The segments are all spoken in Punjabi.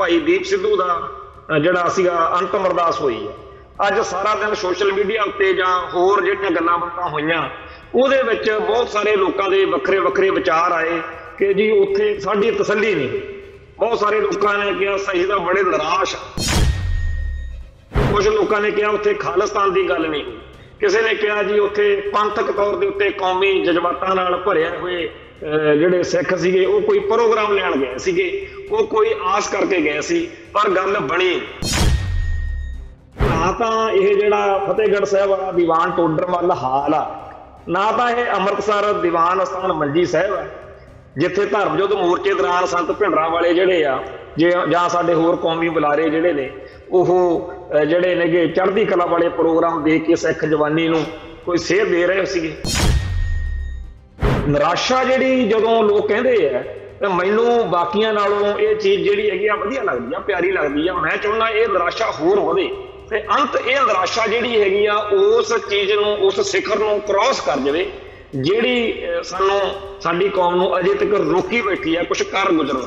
ਭਾਈ ਦੀਪ ਸਿੱਧੂ ਦਾ ਜਿਹੜਾ ਸੀਗਾ ਅੰਤਮ ਅਰਦਾਸ ਹੋਈ ਹੈ ਅੱਜ ਸਾਰਾ ਦਿਨ ਸੋਸ਼ਲ ਮੀਡੀਆ ਉੱਤੇ ਜਾਂ ਹੋਰ ਜਿਹੜੀਆਂ ਗੱਲਾਂ ਬਾਤਾਂ ਹੋਈਆਂ, ਉਹਦੇ ਵਿੱਚ ਬਹੁਤ ਸਾਰੇ ਲੋਕਾਂ ਦੇ ਵੱਖਰੇ ਵੱਖਰੇ ਵਿਚਾਰ ਆਏ ਕਿ ਜੀ ਉੱਥੇ ਸਾਡੀ ਤਸੱਲੀ ਨਹੀਂ ਹੋਈ। ਬਹੁਤ ਸਾਰੇ ਲੋਕਾਂ ਨੇ ਕਿਹਾ ਸਹੀ ਦਾ ਬੜੇ ਨਿਰਾਸ਼ ਆ। ਕੁਝ ਲੋਕਾਂ ਨੇ ਕਿਹਾ, ਉੱਥੇ ਖਾਲਿਸਤਾਨ ਦੀ ਗੱਲ ਨਹੀਂ ਹੋਈ ਕਿਸੇ ਨੇ ਕਿਹਾ ਜੀ, ਉੱਥੇ ਪੰਥਕ ਤੌਰ ਦੇ ਉੱਤੇ ਕੌਮੀ ਜਜ਼ਬਾਤਾਂ ਨਾਲ ਭਰਿਆ ਹੋਏ ਜਿਹੜੇ ਸਿੱਖ ਸੀਗੇ, ਉਹ ਕੋਈ ਪ੍ਰੋਗਰਾਮ ਲੈਣ ਗਏ ਸੀਗੇ। ਉਹ ਕੋਈ ਆਸ ਕਰਕੇ ਗਏ ਸੀ, ਪਰ ਗੱਲ ਬਣੀ। ਨਾ ਤਾਂ ਇਹ ਜਿਹੜਾ ਫਤਿਹਗੜ੍ਹ ਸਾਹਿਬ ਵਾਲਾ ਦੀਵਾਨ ਟੋਡਰ ਵੱਲ ਹਾਲ ਆ, ਨਾ ਤਾਂ ਇਹ ਅੰਮ੍ਰਿਤਸਰ ਦੀਵਾਨ ਅਸਥਾਨ ਮੰਜੀ ਸਾਹਿਬ ਆ, ਜਿੱਥੇ ਧਰਮ ਯੁੱਧ ਮੋਰਚੇ ਦੌਰਾਨ ਸੰਤ ਭਿੰਡਰਾਂ ਵਾਲੇ ਜਿਹੜੇ ਆ, ਜੇ ਜਾਂ ਸਾਡੇ ਹੋਰ ਕੌਮੀ ਬੁਲਾਰੇ ਜਿਹੜੇ ਨੇ, ਉਹ ਜਿਹੜੇ ਨੇਗੇ ਚੜ੍ਹਦੀ ਕਲਾ ਵਾਲੇ ਪ੍ਰੋਗਰਾਮ ਦੇਖ ਕੇ ਸਿੱਖ ਜਵਾਨੀ ਨੂੰ ਕੋਈ ਸੇਧ ਦੇ ਰਹੇ ਸੀਗੇ। ਨਿਰਾਸ਼ਾ ਜਿਹੜੀ ਜਦੋਂ ਲੋਕ ਕਹਿੰਦੇ ਆ ਤੇ ਮੈਨੂੰ ਬਾਕੀਆਂ ਨਾਲੋਂ ਇਹ ਚੀਜ਼ ਜਿਹੜੀ ਹੈਗੀ ਆ ਵਧੀਆ ਲੱਗਦੀ ਆ ਪਿਆਰੀ ਲੱਗਦੀ ਆ। ਮੈਂ ਚਾਹੁੰਦਾ ਇਹ ਨਿਰਾਸ਼ਾ ਹੋਰ ਵਧੇ ਤੇ ਅੰਤ ਇਹ ਨਿਰਾਸ਼ਾ ਜਿਹੜੀ ਹੈਗੀ ਆ ਉਸ ਚੀਜ਼ ਨੂੰ ਉਸ ਸਿਖਰ ਨੂੰ ਕ੍ਰਾਸ ਕਰ ਜਾਵੇ ਜਿਹੜੀ ਸਾਨੂੰ ਸਾਡੀ ਕੌਮ ਨੂੰ ਅਜੇ ਤੱਕ ਰੋਕੀ ਬੈਠੀ ਆ ਕੁਝ ਕਰ ਗੁਜ਼ਰਨ।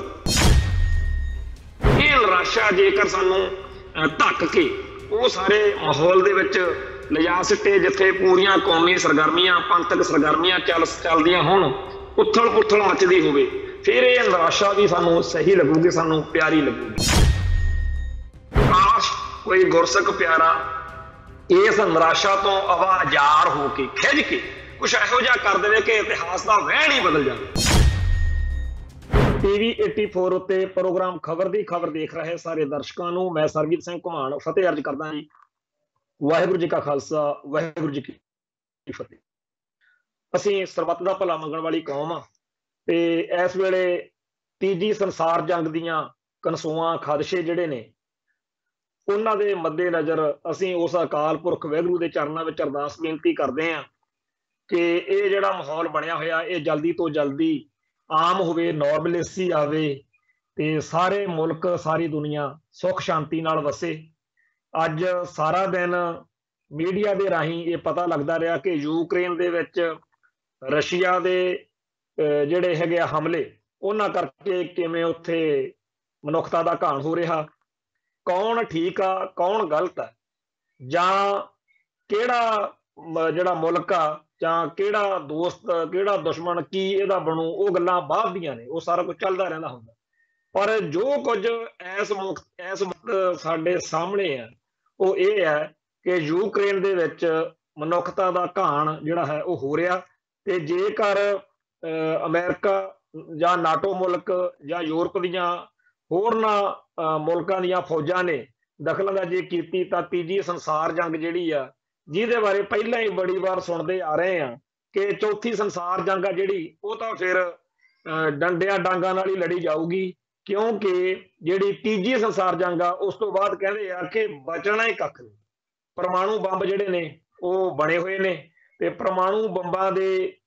ਇਹ ਨਿਰਾਸ਼ਾ ਜੇਕਰ ਸਾਨੂੰ ਅਹ, ਧੱਕ ਕੇ ਉਹ ਸਾਰੇ ਮਾਹੌਲ ਦੇ ਵਿੱਚ ਲਿਜਾ ਸਿੱਟੇ ਜਿੱਥੇ ਪੂਰੀਆਂ ਕੌਮੀ ਸਰਗਰਮੀਆਂ, ਪੰਥਕ ਸਰਗਰਮੀਆਂ ਚੱਲ ਚੱਲਦੀਆਂ ਹੋਣ, ਉਥਲ ਪੁਥਲ ਮੱਚਦੀ ਹੋਵੇ, ਫਿਰ ਇਹ ਨਿਰਾਸ਼ਾ ਵੀ ਸਾਨੂੰ ਸਹੀ ਲੱਗੂਗੀ, ਸਾਨੂੰ ਪਿਆਰੀ ਲੱਗੂਗੀ। ਕਾਸ਼ ਕੋਈ ਗੁਰਸਿੱਖ ਪਿਆਰਾ, ਇਸ ਨਿਰਾਸ਼ਾ ਤੋਂ ਆਵਾਜ਼ਾਰ ਹੋ ਕੇ ਖਿੱਚ ਕੇ ਕੁਝ ਇਹੋ ਜਿਹਾ ਕਰ ਦੇਵੇ ਕਿ ਇਤਿਹਾਸ ਦਾ ਵਹਿਣ ਹੀ ਬਦਲ ਜਾਵੇ। ਟੀਵੀ 84 ਉੱਤੇ ਪ੍ਰੋਗਰਾਮ ਖਬਰ ਦੀ ਖਬਰ ਦੇਖ ਰਹੇ ਸਾਰੇ ਦਰਸ਼ਕਾਂ ਨੂੰ, ਮੈਂ ਸਰਜੀਤ ਸਿੰਘ ਘੁਮਾਣ ਫਤਿਹ ਅਰਜ ਕਰਦਾ ਜੀ। ਵਾਹਿਗੁਰੂ ਜੀ ਕਾ ਖਾਲਸਾ, ਵਾਹਿਗੁਰੂ ਜੀ ਕੀ ਫਤਿਹ। ਅਸੀਂ ਸਰਬੱਤ ਦਾ ਭਲਾ ਮੰਗਣ ਵਾਲੀ ਕੌਮ ਆ ਤੇ ਇਸ ਵੇਲੇ ਤੀਜੀ ਸੰਸਾਰ ਜੰਗ ਦੀਆਂ ਕਨਸੂਆਂ, ਖਦਸ਼ੇ ਜਿਹੜੇ ਨੇ, ਉਹਨਾਂ ਦੇ ਮੱਦੇ ਨਜ਼ਰ ਅਸੀਂ ਉਸ ਅਕਾਲ ਪੁਰਖ ਵਾਹਿਗੁਰੂ ਦੇ ਚਰਨਾਂ ਵਿੱਚ ਅਰਦਾਸ ਬੇਨਤੀ ਕਰਦੇ ਹਾਂ ਕਿ ਇਹ ਜਿਹੜਾ ਮਾਹੌਲ ਬਣਿਆ ਹੋਇਆ, ਇਹ ਜਲਦੀ ਤੋਂ ਜਲਦੀ ਆਮ ਹੋਵੇ ਨਾਰਮਲੇਸੀ ਆਵੇ ਤੇ ਸਾਰੇ ਮੁਲਕ, ਸਾਰੀ ਦੁਨੀਆ ਸੁੱਖ ਸ਼ਾਂਤੀ ਨਾਲ ਵਸੇ। ਅੱਜ ਸਾਰਾ ਦਿਨ ਮੀਡੀਆ ਦੇ ਰਾਹੀਂ ਇਹ ਪਤਾ ਲੱਗਦਾ ਰਿਹਾ ਕਿ ਯੂਕਰੇਨ ਦੇ ਵਿੱਚ ਰਸ਼ੀਆ ਦੇ ਅਹ, ਜਿਹੜੇ ਹੈਗੇ ਆ ਹਮਲੇ ਉਹਨਾਂ ਕਰਕੇ ਕਿਵੇਂ ਉੱਥੇ ਮਨੁੱਖਤਾ ਦਾ ਘਾਣ ਹੋ ਰਿਹਾ। ਕੌਣ ਠੀਕ ਆ ਕੌਣ ਗਲਤ ਆ? ਜਾਂ ਕਿਹੜਾ ਜਿਹੜਾ ਮੁਲਕ ਆ ਜਾਂ ਕਿਹੜਾ ਦੋਸਤ ਕਿਹੜਾ ਦੁਸ਼ਮਣ ਕੀ ਇਹਦਾ ਬਣੂ? ਉਹ ਗੱਲਾਂ ਬਾਅਦ ਦੀਆਂ ਨੇ ਉਹ ਸਾਰਾ ਕੁਝ ਚੱਲਦਾ ਰਹਿੰਦਾ ਹੁੰਦਾ। ਪਰ ਜੋ ਕੁਝ ਐਸ ਮੁਕਤ ਐਸ ਵਕਤ ਸਾਡੇ ਸਾਹਮਣੇ ਆ ਉਹ ਇਹ ਹੈ ਕਿ ਯੂਕਰੇਨ ਦੇ ਵਿੱਚ ਮਨੁੱਖਤਾ ਦਾ ਘਾਣ ਜਿਹੜਾ ਹੈ ਉਹ ਹੋ ਰਿਹਾ ਤੇ ਜੇਕਰ ਅਹ, ਅਮਰੀਕਾ ਜਾਂ ਨਾਟੋ ਮੁਲਕ ਜਾਂ ਯੂਰਪ ਦੀਆਂ ਹੋਰਨਾਂ ਅਹ, ਮੁਲਕਾਂ ਦੀਆਂ ਫੌਜਾਂ ਨੇ ਦਖਲਅੰਦਾਜ਼ੀ ਕੀਤੀ ਤਾਂ ਤੀਜੀ ਸੰਸਾਰ ਜੰਗ ਜਿਹੜੀ ਆ ਜਿਹਦੇ ਬਾਰੇ ਪਹਿਲਾਂ ਹੀ ਬੜੀ ਵਾਰ ਸੁਣਦੇ ਆ ਰਹੇ ਆ ਕਿ ਚੌਥੀ ਸੰਸਾਰ ਜੰਗ ਆ ਜਿਹੜੀ ਉਹ ਤਾਂ ਫਿਰ ਅਹ, ਡੰਡਿਆਂ ਡਾਂਗਾਂ ਨਾਲ ਹੀ ਲੜੀ ਜਾਊਗੀ ਕਿਉਂਕਿ ਜਿਹੜੀ ਤੀਜੀ ਸੰਸਾਰ ਜੰਗ ਆ, ਉਸ ਤੋਂ ਬਾਅਦ ਕਹਿੰਦੇ ਆ ਕਿ ਬਚਣਾ ਹੀ ਕੱਖ ਨਹੀਂ। ਪਰਮਾਣੂ ਬੰਬ ਜਿਹੜੇ ਨੇ, ਉਹ ਬਣੇ ਹੋਏ ਨੇ ਤੇ ਪਰਮਾਣੂ ਬੰਬਾਂ ਦੇ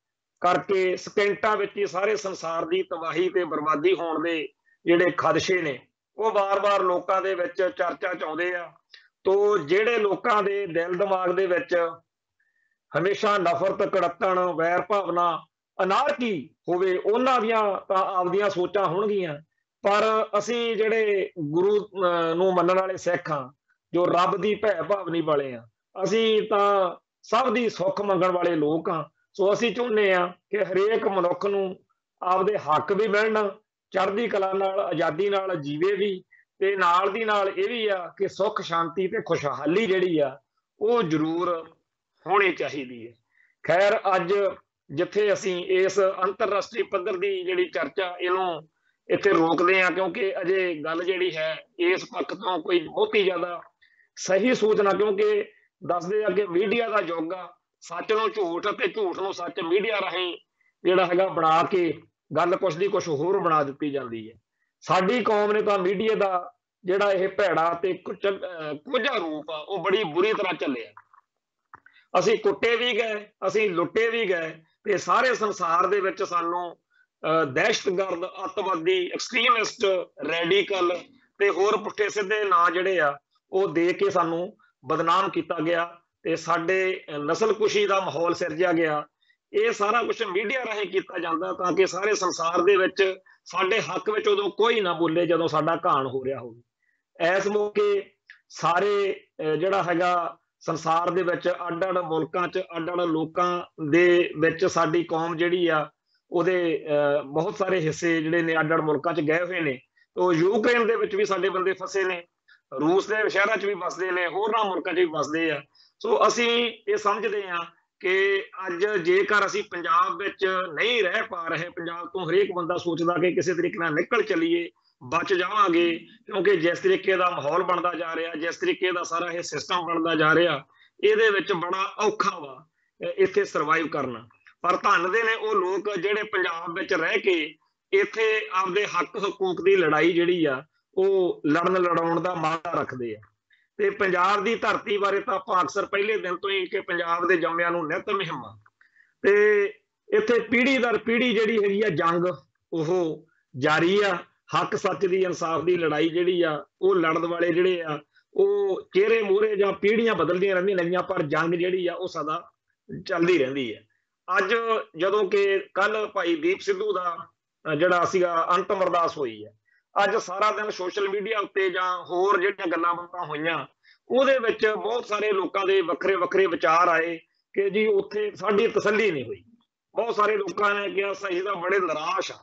ਕਰਕੇ ਸਕਿੰਟਾਂ ਵਿੱਚ ਹੀ ਸਾਰੇ ਸੰਸਾਰ ਦੀ ਤਬਾਹੀ ਤੇ ਬਰਬਾਦੀ ਹੋਣ ਦੇ ਜਿਹੜੇ ਖਦਸ਼ੇ ਨੇ, ਉਹ ਵਾਰ-ਵਾਰ ਲੋਕਾਂ ਦੇ ਵਿੱਚ ਚਰਚਾ ਚ ਆਉਂਦੇ ਆ। ਤੋ ਜਿਹੜੇ ਲੋਕਾਂ ਦੇ ਦਿਲ ਦਿਮਾਗ ਦੇ ਵਿੱਚ ਹਮੇਸ਼ਾ ਨਫ਼ਰਤ, ਕੜੱਤਣ ਵੈਰ ਭਾਵਨਾ ਅਨਾਰਕੀ ਹੋਵੇ, ਉਹਨਾਂ ਦੀਆਂ ਤਾਂ ਆਪਦੀਆਂ ਸੋਚਾਂ ਹੋਣਗੀਆਂ। ਪਰ ਅਸੀਂ ਜਿਹੜੇ ਗੁਰੂ ਅਹ, ਨੂੰ ਮੰਨਣ ਵਾਲੇ ਸਿੱਖ ਹਾਂ ਜੋ ਰੱਬ ਦੀ ਭੈ ਭਾਵਨੀ ਵਾਲੇ ਆ ਅਸੀਂ ਤਾਂ ਸਭ ਦੀ ਸੁੱਖ ਮੰਗਣ ਵਾਲੇ ਲੋਕ ਆ ਸੋ ਅਸੀਂ ਚਾਹੁੰਦੇ ਆ ਕਿ ਹਰੇਕ ਮਨੁੱਖ ਨੂੰ ਆਪਦੇ ਹੱਕ ਵੀ ਮਿਲਣ ਚੜ੍ਹਦੀ ਕਲਾ ਨਾਲ ਆਜ਼ਾਦੀ ਨਾਲ ਜੀਵੇ ਵੀ ਤੇ ਨਾਲ ਦੀ ਨਾਲ ਇਹ ਵੀ ਆ ਕਿ ਸੁੱਖ ਸ਼ਾਂਤੀ ਤੇ ਖੁਸ਼ਹਾਲੀ ਜਿਹੜੀ ਆ ਉਹ ਜ਼ਰੂਰ ਹੋਣੀ ਚਾਹੀਦੀ ਹੈ। ਖੈਰ ਅੱਜ ਜਿੱਥੇ ਅਸੀਂ ਇਸ ਅੰਤਰਰਾਸ਼ਟਰੀ ਪੱਧਰ ਦੀ ਜਿਹੜੀ ਚਰਚਾ ਇਹਨੂੰ ਇੱਥੇ ਰੋਕਦੇ ਆ ਕਿਉਂਕਿ ਅਜੇ ਗੱਲ ਜਿਹੜੀ ਹੈ, ਇਸ ਪੱਖ ਤੋਂ ਕੋਈ ਬਹੁਤੀ ਜ਼ਿਆਦਾ ਸਹੀ ਸੂਚਨਾ ਕਿਉਂਕਿ ਦੱਸਦੇ ਆ ਕਿ ਮੀਡੀਆ ਦਾ ਯੁੱਗ ਆ, ਸੱਚ ਨੂੰ ਝੂਠ ਅਤੇ ਝੂਠ ਨੂੰ ਸੱਚ ਮੀਡੀਆ ਰਾਹੀਂ ਜਿਹੜਾ ਹੈਗਾ ਬਣਾ ਕੇ ਗੱਲ ਕੁਛ ਦੀ ਕੁਛ ਹੋਰ ਬਣਾ ਦਿੱਤੀ ਜਾਂਦੀ ਹੈ। ਸਾਡੀ ਕੌਮ ਨੇ ਤਾਂ ਮੀਡੀਆ ਦਾ ਜਿਹੜਾ ਇਹ ਭੈੜਾ ਤੇ ਕੁਝ ਰੂਪ ਆ, ਉਹ ਬੜੀ ਬੁਰੀ ਤਰ੍ਹਾਂ ਚੱਲਿਆ। ਅਸੀਂ ਕੁੱਟੇ ਵੀ ਗਏ, ਅਸੀਂ ਲੁੱਟੇ ਵੀ ਗਏ, ਤੇ ਸਾਰੇ ਸੰਸਾਰ ਦੇ ਵਿੱਚ ਸਾਨੂੰ ਦਹਿਸ਼ਤਗਰਦ, ਅੱਤਵਾਦੀ ਐਕਸਟ੍ਰੀਮਿਸਟ ਰੈਡੀਕਲ ਤੇ ਹੋਰ ਪੁੱਠੇ ਸਿੱਧੇ ਨਾਂ ਜਿਹੜੇ ਆ, ਉਹ ਦੇ ਕੇ ਸਾਨੂੰ ਬਦਨਾਮ ਕੀਤਾ ਗਿਆ ਤੇ ਸਾਡੇ, ਅਹ, ਨਸਲਕੁਸ਼ੀ ਦਾ ਮਾਹੌਲ ਸਿਰਜਿਆ ਗਿਆ। ਇਹ ਸਾਰਾ ਕੁਝ ਮੀਡੀਆ ਰਾਹੀਂ ਕੀਤਾ ਜਾਂਦਾ ਤਾਂ ਕਿ ਸਾਰੇ ਸੰਸਾਰ ਦੇ ਵਿੱਚ ਸਾਡੇ ਹੱਕ ਵਿੱਚ ਉਦੋਂ ਕੋਈ ਨਾ ਬੋਲੇ ਜਦੋਂ ਸਾਡਾ ਘਾਣ ਹੋ ਰਿਹਾ ਹੋਵੇ। ਇਸ ਮੌਕੇ ਸਾਰੇ ਜਿਹੜਾ ਹੈਗਾ ਸੰਸਾਰ ਦੇ ਵਿੱਚ ਅੱਡ-ਅੱਡ ਮੁਲਕਾਂ 'ਚ, ਅੱਡ-ਅੱਡ ਲੋਕਾਂ ਦੇ ਵਿੱਚ ਸਾਡੀ ਕੌਮ ਜਿਹੜੀ ਆ ਉਹਦੇ ਬਹੁਤ ਸਾਰੇ ਹਿੱਸੇ ਜਿਹੜੇ ਨੇ ਅੱਡ-ਅੱਡ ਮੁਲਕਾਂ 'ਚ ਗਏ ਹੋਏ ਨੇ ਤੋਂ ਯੂਕਰੇਨ ਦੇ ਵਿੱਚ ਵੀ ਸਾਡੇ ਬੰਦੇ ਫਸੇ ਨੇ, ਰੂਸ ਦੇ ਸ਼ਹਿਰਾਂ 'ਚ ਵੀ ਵਸਦੇ ਨੇ, ਹੋਰਨਾਂ ਮੁਲਕਾਂ 'ਚ ਵੀ ਵਸਦੇ ਆ। ਸੋ ਅਸੀਂ ਇਹ ਸਮਝਦੇ ਆ ਕਿ ਅੱਜ ਜੇਕਰ ਅਸੀਂ ਪੰਜਾਬ ਵਿੱਚ ਨਹੀਂ ਰਹਿ ਪਾ ਰਹੇ, ਪੰਜਾਬ ਤੋਂ ਹਰੇਕ ਬੰਦਾ ਸੋਚਦਾ ਕਿ ਕਿਸੇ ਤਰੀਕੇ ਨਾਲ ਨਿਕਲ ਚਲੀਏ, ਬਚ ਜਾਵਾਂਗੇ, ਕਿਉਂਕਿ ਜਿਸ ਤਰੀਕੇ ਦਾ ਮਾਹੌਲ ਬਣਦਾ ਜਾ ਰਿਹਾ, ਜਿਸ ਤਰੀਕੇ ਦਾ ਸਾਰਾ ਇਹ ਸਿਸਟਮ ਬਣਦਾ ਜਾ ਰਿਹਾ, ਇਹਦੇ ਵਿੱਚ ਬੜਾ ਔਖਾ ਵਾ ਇੱਥੇ ਸਰਵਾਈਵ ਕਰਨਾ। ਪਰ ਧੰਨ ਦੇ ਨੇ ਉਹ ਲੋਕ ਜਿਹੜੇ ਪੰਜਾਬ ਵਿੱਚ ਰਹਿ ਕੇ ਇੱਥੇ ਆਪਦੇ ਹੱਕ ਹਕੂਕ ਦੀ ਲੜਾਈ ਜਿਹੜੀ ਆ, ਉਹ ਲੜਨ ਲੜਾਉਣ ਦਾ ਮਾਣ ਰੱਖਦੇ ਆ। ਤੇ ਪੰਜਾਬ ਦੀ ਧਰਤੀ ਬਾਰੇ ਤਾਂ ਆਪਾਂ ਅਕਸਰ ਪਹਿਲੇ ਦਿਨ ਤੋਂ ਹੀ ਕਿ ਪੰਜਾਬ ਦੇ ਜੰਮਿਆਂ ਨੂੰ ਨਿਤ ਮਹਿਮਾ ਤੇ ਇੱਥੇ ਪੀੜ੍ਹੀ ਦਰ ਪੀੜ੍ਹੀ ਜਿਹੜੀ ਹੈਗੀ ਆ, ਜੰਗ, ਉਹ ਜਾਰੀ ਆ। ਹੱਕ ਸੱਚ ਦੀ, ਇਨਸਾਫ ਦੀ ਲੜਾਈ ਜਿਹੜੀ ਆ, ਉਹ ਲੜਨ ਵਾਲੇ ਜਿਹੜੇ ਆ, ਉਹ ਚਿਹਰੇ ਮੂਹਰੇ ਜਾਂ ਪੀੜ੍ਹੀਆਂ ਬਦਲਦੀਆਂ ਰਹਿੰਦੀਆਂ ਨੇਗੀਆਂ, ਪਰ ਜੰਗ ਜਿਹੜੀ ਆ, ਉਹ ਸਦਾ ਚੱਲਦੀ ਰਹਿੰਦੀ ਹੈ ਅੱਜ ਜਦੋਂ ਕਿ ਕੱਲ ਭਾਈ ਦੀਪ ਸਿੱਧੂ ਦਾ ਜਿਹੜਾ ਸੀਗਾ, ਅੰਤਮ ਅਰਦਾਸ ਹੋਈ ਹੈ। ਅੱਜ ਸਾਰਾ ਦਿਨ ਸੋਸ਼ਲ ਮੀਡੀਆ ਉੱਤੇ ਜਾਂ ਹੋਰ ਜਿਹੜੀਆਂ ਗੱਲਾਂ ਬਾਤਾਂ ਹੋਈਆਂ, ਉਹਦੇ ਵਿੱਚ ਬਹੁਤ ਸਾਰੇ ਲੋਕਾਂ ਦੇ ਵੱਖਰੇ ਵੱਖਰੇ ਵਿਚਾਰ ਆਏ ਕਿ ਜੀ ਉੱਥੇ ਸਾਡੀ ਤਸੱਲੀ ਨਹੀਂ ਹੋਈ। ਬਹੁਤ ਸਾਰੇ ਲੋਕਾਂ ਨੇ ਕਿਹਾ ਸਹੀ ਦਾ ਬੜੇ ਨਿਰਾਸ਼ ਆ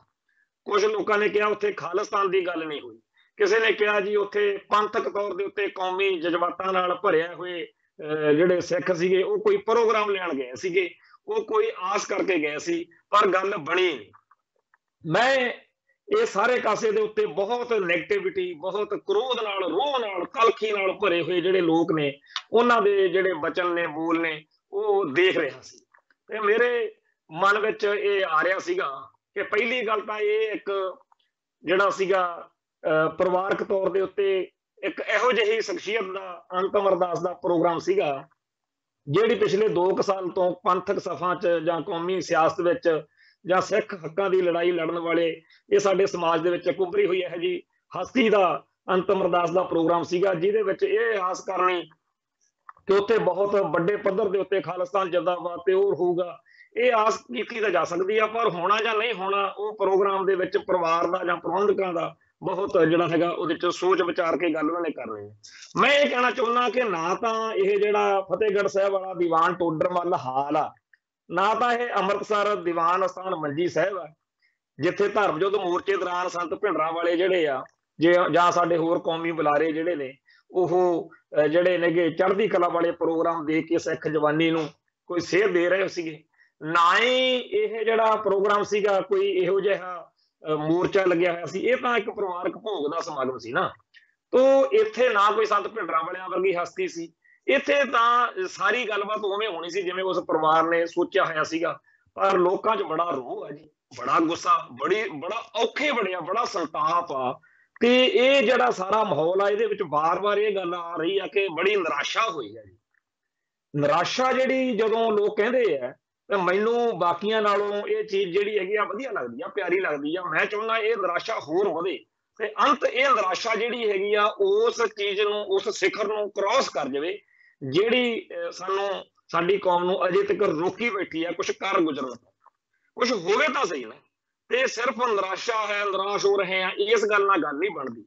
ਕੁਝ ਲੋਕਾਂ ਨੇ ਕਿਹਾ, ਉੱਥੇ ਖਾਲਿਸਤਾਨ ਦੀ ਗੱਲ ਨਹੀਂ ਹੋਈ। ਕਿਸੇ ਨੇ ਕਿਹਾ, ਜੀ ਉੱਥੇ ਪੰਥਕ ਤੌਰ ਦੇ ਉੱਤੇ ਕੌਮੀ ਜਜ਼ਬਾਤਾਂ ਨਾਲ ਭਰਿਆ ਹੋਏ ਜਿਹੜੇ ਸਿੱਖ ਸੀਗੇ, ਉਹ ਕੋਈ ਪ੍ਰੋਗਰਾਮ ਲੈਣ ਗਏ ਸੀਗੇ। ਉਹ ਕੋਈ ਆਸ ਕਰਕੇ ਗਏ ਸੀ, ਪਰ ਗੱਲ ਬਣੀ। ਮੈਂ ਇਹ ਸਾਰੇ ਕਾਸੇ ਦੇ ਉੱਤੇ ਬਹੁਤ 네ਗੇਟਿਵਿਟੀ ਬਹੁਤ ਕ੍ਰੋਧ ਨਾਲ, ਰੋਹ ਨਾਲ, ਕਲਖੀ ਨਾਲ ਭਰੇ ਹੋਏ ਜਿਹੜੇ ਲੋਕ ਨੇ, ਉਹਨਾਂ ਦੇ ਜਿਹੜੇ ਬਚਨ ਨੇ, ਬੋਲ ਨੇ, ਉਹ ਦੇਖ ਰਿਹਾ ਸੀ। ਤੇ ਮੇਰੇ ਮਨ ਵਿੱਚ ਇਹ ਆ ਰਿਹਾ ਸੀਗਾ ਕਿ ਪਹਿਲੀ ਗੱਲ ਤਾਂ ਇਹ ਇੱਕ ਜਿਹੜਾ ਸੀਗਾ ਪਰਿਵਾਰਕ ਤੌਰ ਦੇ ਉੱਤੇ ਇੱਕ ਇਹੋ ਜਿਹੀ ਸ਼ਖਸੀਅਤ ਦਾ, ਅੰਤਮ ਅਰਦਾਸ ਦਾ ਪ੍ਰੋਗਰਾਮ ਸੀਗਾ ਜਿਹੜੀ ਪਿਛਲੇ 2 ਸਾਲ ਤੋਂ ਪੰਥਕ ਸਫਾਂ 'ਚ ਜਾਂ ਕੌਮੀ ਸਿਆਸਤ ਵਿੱਚ ਜਾਂ ਸਿੱਖ ਹੱਕਾਂ ਦੀ ਲੜਾਈ ਲੜਨ ਵਾਲੇ ਇਹ ਸਾਡੇ ਸਮਾਜ ਦੇ ਵਿੱਚ ਕੁੰਬਰੀ ਹੋਈ ਹੈ ਜੀ ਹਸਤੀ ਦਾ ਅੰਤਮ ਅਰਦਾਸ ਦਾ ਪ੍ਰੋਗਰਾਮ ਸੀਗਾ, ਜਿਹਦੇ ਵਿੱਚ ਇਹ ਆਸ ਕਰਨੀ ਕਿ ਉੱਥੇ ਬਹੁਤ ਵੱਡੇ ਪੱਧਰ ਦੇ ਉੱਤੇ ਖਾਲਿਸਤਾਨ ਜਿੰਦਾਬਾਦ ਤੇ ਹੋਰ ਹੋਊਗਾ, ਇਹ ਆਸ ਕੀਤੀ ਤਾਂ ਜਾ ਸਕਦੀ ਆ, ਪਰ ਹੋਣਾ ਜਾਂ ਨਹੀਂ ਹੋਣਾ, ਉਹ ਪ੍ਰੋਗਰਾਮ ਦੇ ਵਿੱਚ ਪਰਿਵਾਰ ਦਾ ਜਾਂ ਪ੍ਰਬੰਧਕਾਂ ਦਾ ਬਹੁਤ ਜਿਹੜਾ ਹੈਗਾ ਉਹਦੇ ਚ ਸੋਚ ਵਿਚਾਰ ਕੇ ਗੱਲ ਉਹਨਾਂ ਨੇ ਕਰ ਰਹੇ ਮੈਂ ਇਹ ਕਹਿਣਾ ਚਾਹੁੰਦਾ ਕਿ ਨਾ ਤਾਂ ਇਹ ਜਿਹੜਾ ਫਤਿਹਗੜ੍ਹ ਸਾਹਿਬ ਵਾਲਾ ਦੀਵਾਨ ਟੋਡਰਮੱਲ ਹਾਲ ਆ, ਨਾ ਤਾਂ ਇਹ ਅੰਮ੍ਰਿਤਸਰ ਦੀਵਾਨ ਅਸਥਾਨ ਮੰਜੀ ਸਾਹਿਬ ਆ, ਜਿੱਥੇ ਧਰਮ ਜੋਧ ਮੋਰਚੇ ਦੌਰਾਨ ਸੰਤ ਭਿੰਡਰਾਂ ਵਾਲੇ ਜਿਹੜੇ ਆ, ਜੇ ਜਾਂ ਸਾਡੇ ਹੋਰ ਕੌਮੀ ਬੁਲਾਰੇ ਜਿਹੜੇ ਨੇ, ਉਹ ਜਿਹੜੇ ਨੇਗੇ ਚੜ੍ਹਦੀ ਕਲਾ ਵਾਲੇ ਪ੍ਰੋਗਰਾਮ ਦੇ ਕੇ ਸਿੱਖ ਜਵਾਨੀ ਨੂੰ ਕੋਈ ਸੇਧ ਦੇ ਰਹੇ ਸੀਗੇ। ਨਾ ਹੀ ਇਹ ਜਿਹੜਾ ਪ੍ਰੋਗਰਾਮ ਸੀਗਾ ਕੋਈ ਇਹੋ ਜਿਹਾ ਮੋਰਚਾ ਲੱਗਿਆ ਹੋਇਆ ਸੀ, ਇਹ ਤਾਂ ਇੱਕ ਪਰਿਵਾਰਕ ਭੋਗ ਦਾ ਸਮਾਗਮ ਸੀ ਨਾ। ਤੋ ਇੱਥੇ ਨਾ ਕੋਈ ਸੰਤ ਭਿੰਡਰਾਂ ਵਾਲਿਆਂ ਵਰਗੀ ਹਸਤੀ ਸੀ। ਇੱਥੇ ਤਾਂ ਸਾਰੀ ਗੱਲਬਾਤ ਉਵੇਂ ਹੋਣੀ ਸੀ ਜਿਵੇਂ ਉਸ ਪਰਿਵਾਰ ਨੇ ਸੋਚਿਆ ਹੋਇਆ ਸੀਗਾ। ਪਰ ਲੋਕਾਂ 'ਚ ਬੜਾ ਰੋਹ ਹੈ ਜੀ, ਬੜਾ ਗੁੱਸਾ, ਬੜੀ, ਬੜਾ ਔਖੇ ਬਣਿਆ ਬੜਾ ਸੰਤਾਪ ਆ। ਤੇ ਇਹ ਜਿਹੜਾ ਸਾਰਾ ਮਾਹੌਲ ਆ, ਇਹਦੇ ਵਿੱਚ ਵਾਰ ਵਾਰ ਇਹ ਗੱਲ ਆ ਰਹੀ ਆ ਕਿ ਬੜੀ ਨਿਰਾਸ਼ਾ ਹੋਈ ਹੈ ਜੀ। ਨਿਰਾਸ਼ਾ ਜਿਹੜੀ ਜਦੋਂ ਲੋਕ ਕਹਿੰਦੇ ਆ ਮੈਨੂੰ ਬਾਕੀਆਂ ਨਾਲੋਂ ਇਹ ਚੀਜ਼ ਜਿਹੜੀ ਹੈਗੀ ਆ ਵਧੀਆ ਲੱਗਦੀ ਆ, ਪਿਆਰੀ ਲੱਗਦੀ ਆ। ਮੈਂ ਚਾਹੁੰਦਾ ਇਹ ਨਿਰਾਸ਼ਾ ਹੋਰ ਵਧੇ ਤੇ ਅੰਤ ਇਹ ਨਿਰਾਸ਼ਾ ਜਿਹੜੀ ਹੈਗੀ ਆ, ਉਸ ਚੀਜ਼ ਨੂੰ, ਉਸ ਸਿਖਰ ਨੂੰ ਕ੍ਰਾਸ ਕਰ ਜਾਵੇ, ਜਿਹੜੀ ਸਾਨੂੰ, ਸਾਡੀ ਕੌਮ ਨੂੰ ਅਜੇ ਤੱਕ ਰੋਕੀ ਬੈਠੀ ਆ ਕੁਝ ਕਰ ਗੁਜ਼ਰਨ। ਕੁਝ ਹੋਵੇ ਤਾਂ ਸਹੀ ਨਾ। ਤੇ ਸਿਰਫ ਨਿਰਾਸ਼ਾ ਹੈ, ਨਿਰਾਸ਼ ਹੋ ਰਹੇ ਆ, ਇਸ ਗੱਲ ਨਾਲ ਗੱਲ ਨਹੀਂ ਬਣਦੀ।